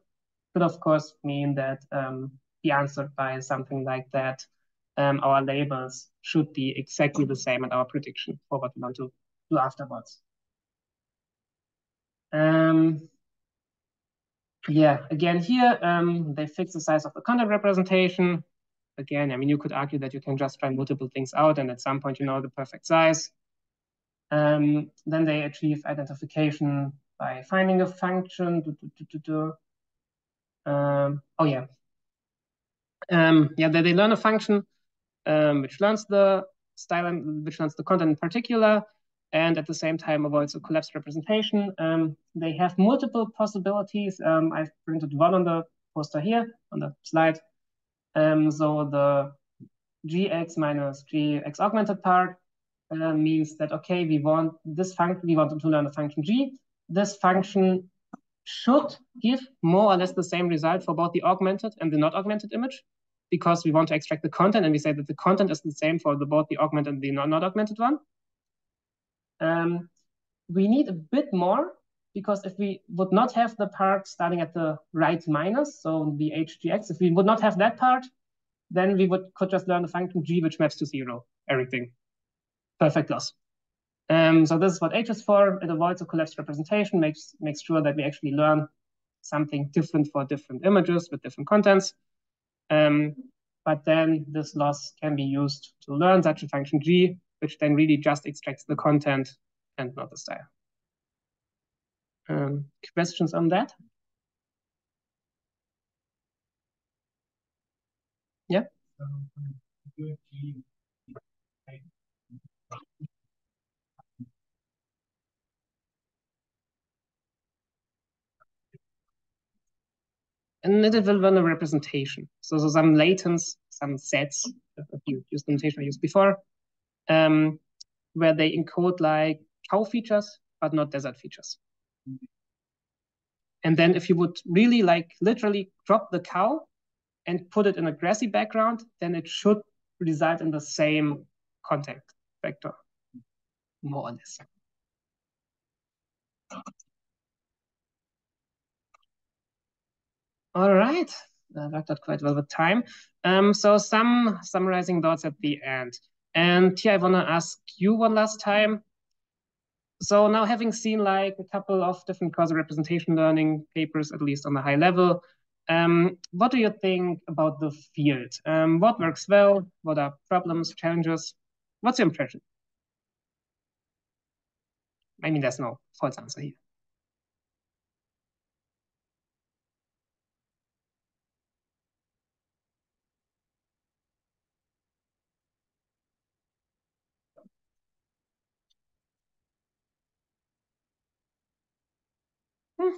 A: could of course mean that um, be answered by something like that. Um, our labels should be exactly the same at our prediction for what we want to do afterwards. Um, yeah, again here, um, they fix the size of the content representation. Again, I mean, you could argue that you can just try multiple things out and at some point you know the perfect size. Um, then they achieve identification by finding a function. Do, do, do, um, oh yeah. Um, yeah, they, they learn a function um, which learns the style and which learns the content in particular and at the same time avoids a collapsed representation. Um, they have multiple possibilities. Um, I've printed one on the poster here on the slide. Um, so the gx minus gx augmented part uh, means that, okay, we want this function, we want to learn a function g. This function should give more or less the same result for both the augmented and the not augmented image because we want to extract the content and we say that the content is the same for the, both the augmented and the not, augmented one. Um, we need a bit more because if we would not have the part starting at the right minus, so the hgx, if we would not have that part, then we would could just learn the function g which maps to zero, everything. Perfect loss. Um, so this is what H is for. It avoids a collapsed representation, makes makes sure that we actually learn something different for different images with different contents. Um, but then this loss can be used to learn such a function g, which then really just extracts the content and not the style. Um, questions on that? Yeah. And it will run a representation. So, so some latents, some sets, if you use the notation I used before, um, where they encode like cow features, but not desert features. And then if you would really like literally drop the cow and put it in a grassy background, then it should result in the same contact vector, more or less. All right, that worked out quite well with time. Um, so some summarizing thoughts at the end. And here I want to ask you one last time. So now having seen like a couple of different causal representation learning papers, at least on a high level, um, what do you think about the field? Um, what works well? What are problems, challenges? What's your impression? I mean, there's no false answer here. Hmm, I'll wait a bit. Okay.
C: Because in the beginning, what we said we want disentangle, the disentangled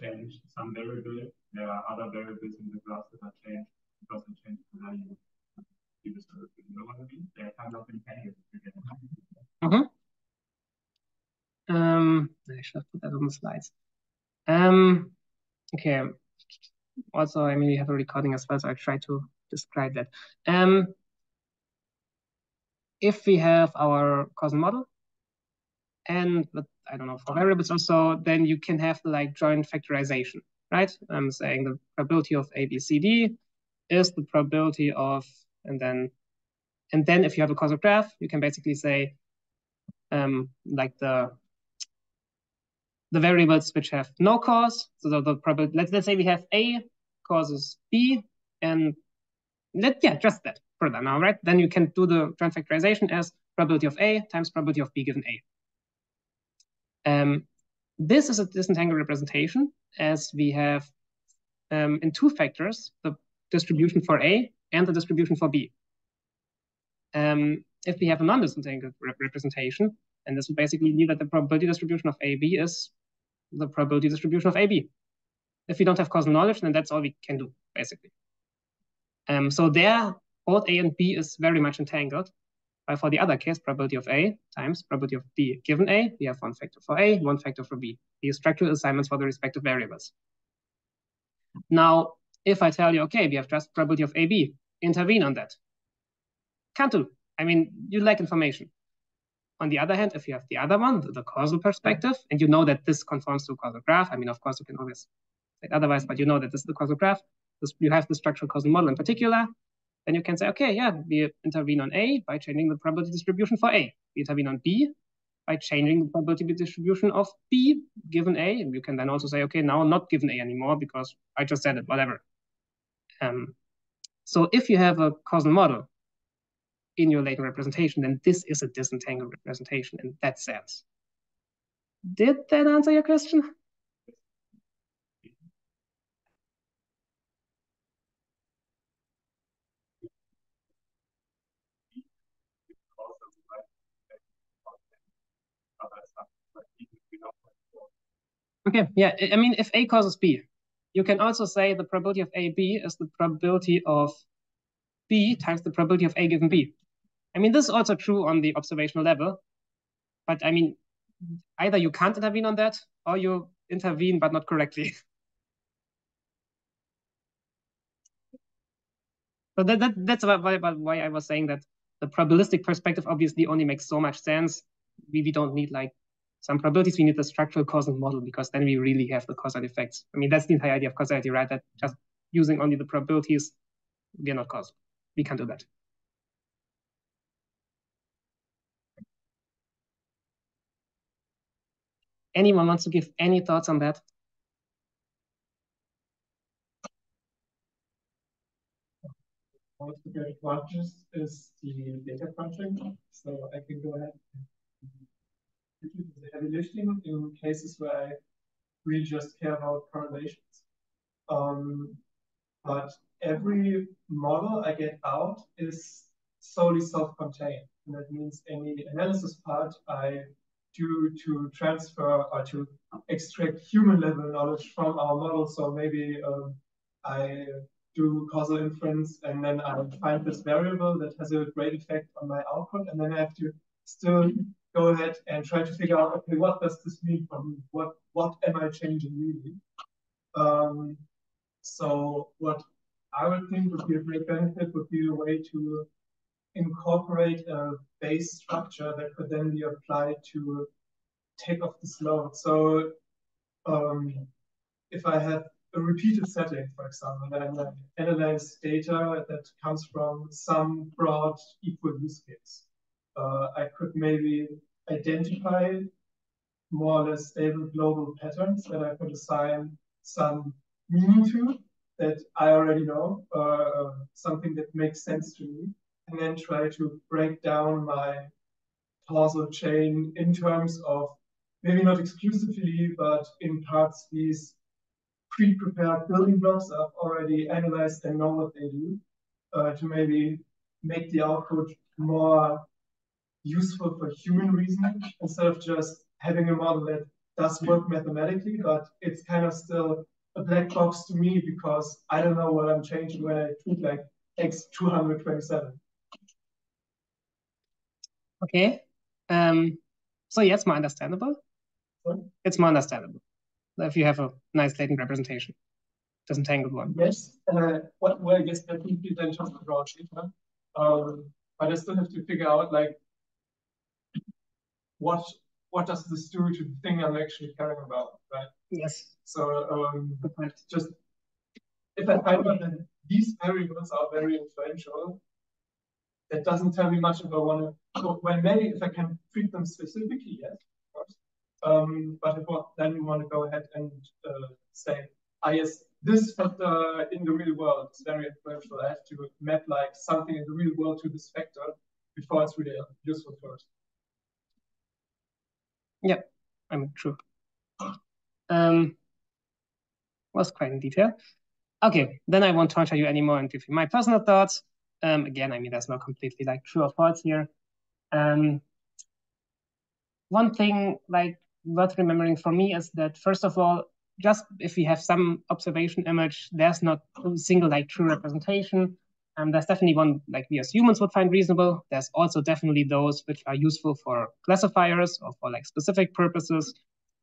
C: change some variable, there are other variables in the class that are changed because I changed the value. You know what I mean? They're kind of entangled together.
A: Mm -hmm. Um, I should have put that on the slides. Um, okay. Also, I mean, we have a recording as well, so I'll try to describe that. Um, if we have our causal model, and but I don't know for variables also, then you can have like joint factorization, right? I'm saying the probability of A, B, C, D is the probability of, and then, and then if you have a causal graph, you can basically say, um, like the the variables which have no cause. So the, the probability, let's, let's say we have A causes B and let, yeah, just that for that now, right? Then you can do the joint factorization as probability of A times probability of B given A. Um, this is a disentangled representation as we have um, in two factors, the distribution for A and the distribution for B. Um, if we have a non-disentangled rep representation, and this would basically mean that the probability distribution of AB is the probability distribution of AB. If we don't have causal knowledge, then that's all we can do, basically. Um, so there, both A and B is very much entangled. But for the other case, probability of A times probability of B given A, we have one factor for A, one factor for B. These structural assignments for the respective variables. Now, if I tell you, okay, we have just probability of AB, intervene on that. Can't do. I mean, you lack information. On the other hand, if you have the other one, the, the causal perspective, and you know that this conforms to a causal graph, I mean, of course, you can always say otherwise, but you know that this is the causal graph, this, you have the structural causal model in particular, then you can say, okay, yeah, we intervene on A by changing the probability distribution for A. We intervene on B by changing the probability distribution of B given A. And you can then also say, okay, now not given A anymore because I just said it, whatever. Um, so if you have a causal model in your latent representation, then this is a disentangled representation in that sense. Did that answer your question? Okay, yeah, I mean, if A causes B, you can also say the probability of AB is the probability of B times the probability of A given B. I mean, this is also true on the observational level, but I mean, either you can't intervene on that or you intervene, but not correctly. so that, that that's why, why I was saying that the probabilistic perspective obviously only makes so much sense. We, we don't need like some probabilities, we need the structural causal model because then we really have the causal effects. I mean, that's the entire idea of causality, right? That just using only the probabilities, we are not causal. We can't do that. Anyone wants to give any thoughts on that?
D: One of the advantages is the data crunching. So I can go ahead the heavy lifting in cases where I really just care about correlations. Um, but every model I get out is solely self-contained. And that means any analysis part I do to transfer or to extract human level knowledge from our model. So maybe um, I do causal inference and then I find this variable that has a great effect on my output. And then I have to still go ahead and try to figure out, okay, what does this mean for me? What, what am I changing really? Um, so what I would think would be a great benefit would be a way to incorporate a base structure that could then be applied to take off this load. So um, if I have a repeated setting, for example, and I analyze data that comes from some broad equal use case, uh, I could maybe identify more or less stable global patterns that I could assign some meaning to that I already know, uh, something that makes sense to me, and then try to break down my causal chain in terms of maybe not exclusively, but in parts these pre-prepared building blocks I've already analyzed and know what they do, uh, to maybe make the output more useful for human reasoning instead of just having a model that does work mathematically, but it's kind of still a black box to me because I don't know what I'm changing when I tweet like X227.
A: Okay. Um, so yeah, it's more understandable.
D: Sorry?
A: It's more understandable if you have a nice latent representation, disentangled one.
D: Yes. Uh, what, well, I guess that would be then talk about data. Um, but I still have to figure out like what what does this do to the thing I'm actually caring about, right?
A: Yes.
D: So um, just if I find out that these variables are very influential, that doesn't tell me much if I want to. So well, maybe if I can treat them specifically, yes, of course. Um, but if what, then we want to go ahead and uh, say, ah, yes, this factor in the real world is very influential. I have to map like something in the real world to this factor before it's really useful first.
A: Yeah, I mean, true. Um, was quite in detail. Okay, then I won't torture you anymore and give you my personal thoughts. Um, again, I mean, that's not completely like true or false here. Um, one thing like worth remembering for me is that first of all, just if we have some observation image, there's not a single like true representation. Um, there's definitely one like we as humans would find reasonable. There's also definitely those which are useful for classifiers or for like specific purposes.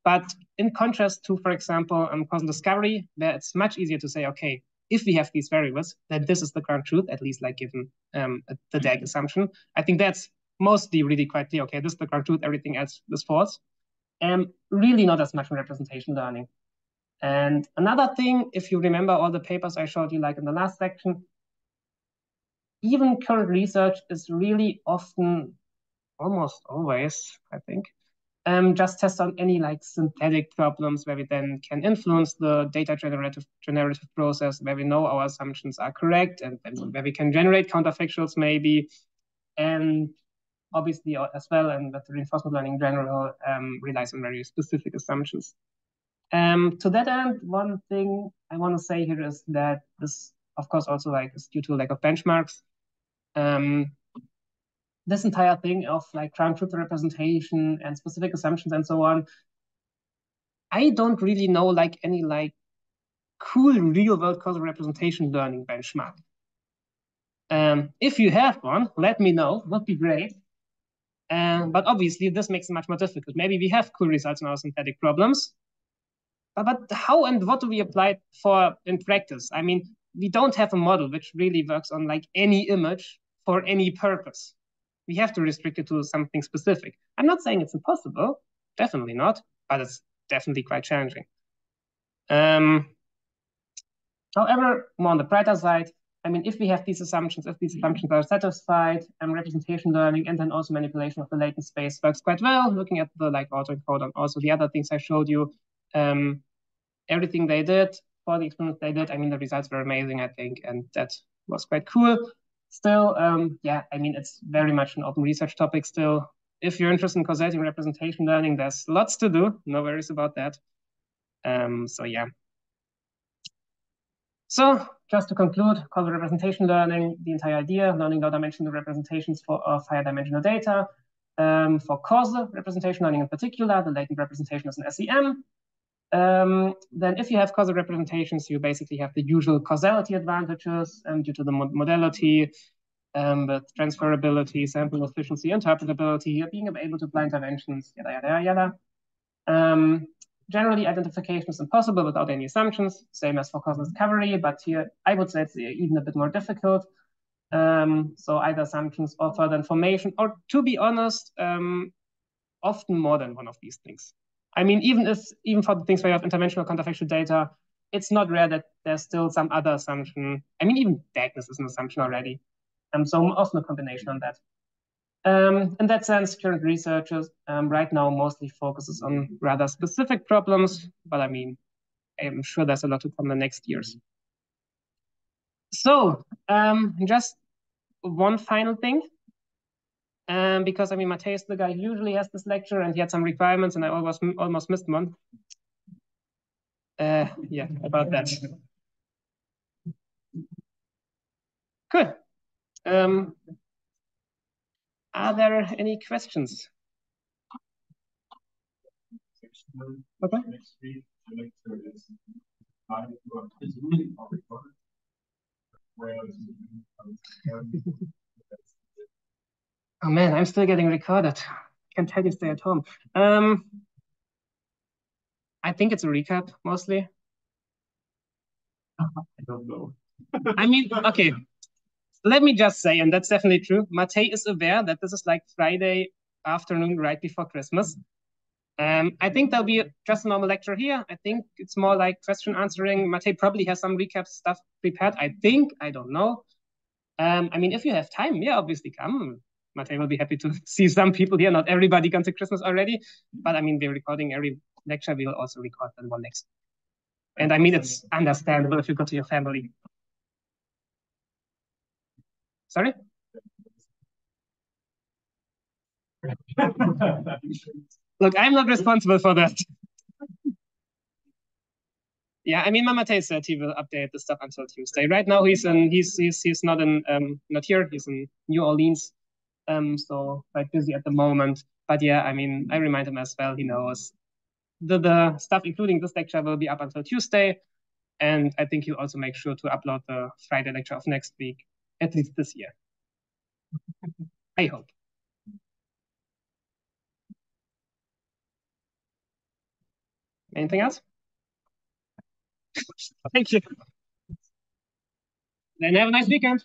A: But in contrast to, for example, um, causal discovery, where it's much easier to say, okay, if we have these variables, then this is the ground truth, at least like given um, the DAG assumption. I think that's mostly really quite clear. Okay, this is the ground truth, everything else is false. And um, really not as much in representation learning. And another thing, if you remember all the papers I showed you like in the last section, even current research is really often, almost always, I think, um, just test on any like synthetic problems where we then can influence the data generative generative process, where we know our assumptions are correct, and then where we can generate counterfactuals maybe. and obviously uh, as well, and that reinforcement learning in general um, relies on very specific assumptions. Um, to that end, one thing I want to say here is that this, of course, also like is due to lack of benchmarks. Um, this entire thing of like ground truth representation and specific assumptions and so on, I don't really know like any like cool real world causal representation learning benchmark. Um, if you have one, let me know, would be great. Um, but obviously this makes it much more difficult. Maybe we have cool results in our synthetic problems, but, but how and what do we apply for in practice? I mean, we don't have a model which really works on like any image for any purpose. We have to restrict it to something specific. I'm not saying it's impossible, definitely not, but it's definitely quite challenging. Um, however, more on the brighter side, I mean, if we have these assumptions, if these assumptions are satisfied, um, representation learning and then also manipulation of the latent space works quite well. Looking at the like autoencode and also the other things I showed you, um, everything they did for the experiments they did, I mean, the results were amazing, I think, and that was quite cool. Still, um, yeah, I mean, it's very much an open research topic still. If you're interested in causality and representation learning, there's lots to do. No worries about that. Um, so yeah. So just to conclude, causal representation learning, the entire idea, learning low-dimensional representations for of higher dimensional data. Um, for causal representation learning in particular, the latent representation is an SEM. Um, then if you have causal representations, you basically have the usual causality advantages um, due to the mod modality, um, with transferability, sample efficiency, interpretability, being able to apply interventions, yada, yada, yada. Um, generally, identification is impossible without any assumptions, same as for causal discovery, but here I would say it's even a bit more difficult. Um, so either assumptions or further information, or to be honest, um, often more than one of these things. I mean, even if even for the things where you have interventional counterfactual data, it's not rare that there's still some other assumption. I mean, even vagueness is an assumption already. Um, so often a combination on that. Um, in that sense, current researchers um, right now mostly focuses on rather specific problems, but I mean, I'm sure there's a lot to come in the next years. So um, just one final thing um, because I mean, Mateus, the guy usually has this lecture, and he had some requirements, and I almost almost missed one. Uh, yeah, about that. Good. Um, are there any questions? Okay. Oh man, I'm still getting recorded. Can't tell you stay at home. Um, I think it's a recap mostly.
C: I don't know.
A: I mean, okay. Let me just say, and that's definitely true. Matej is aware that this is like Friday afternoon, right before Christmas. Um, I think there'll be just a normal lecture here. I think it's more like question answering. Matej probably has some recap stuff prepared. I think, I don't know. Um, I mean, if you have time, yeah, obviously come. Matej will be happy to see some people here. Not everybody comes to Christmas already, but I mean, we're recording every lecture. We will also record the one next. And I mean, it's understandable if you go to your family. Sorry? Look, I'm not responsible for that. yeah, I mean, Mama said he will update the stuff until Tuesday. Right now, he's in he's he's he's not in um not here. He's in New Orleans um, so quite busy at the moment. But yeah, I mean, I remind him as well. He knows the the stuff, including this lecture, will be up until Tuesday, and I think he'll also make sure to upload the Friday lecture of next week, at least this year. I hope. Anything else? Thank you. Then have a nice weekend.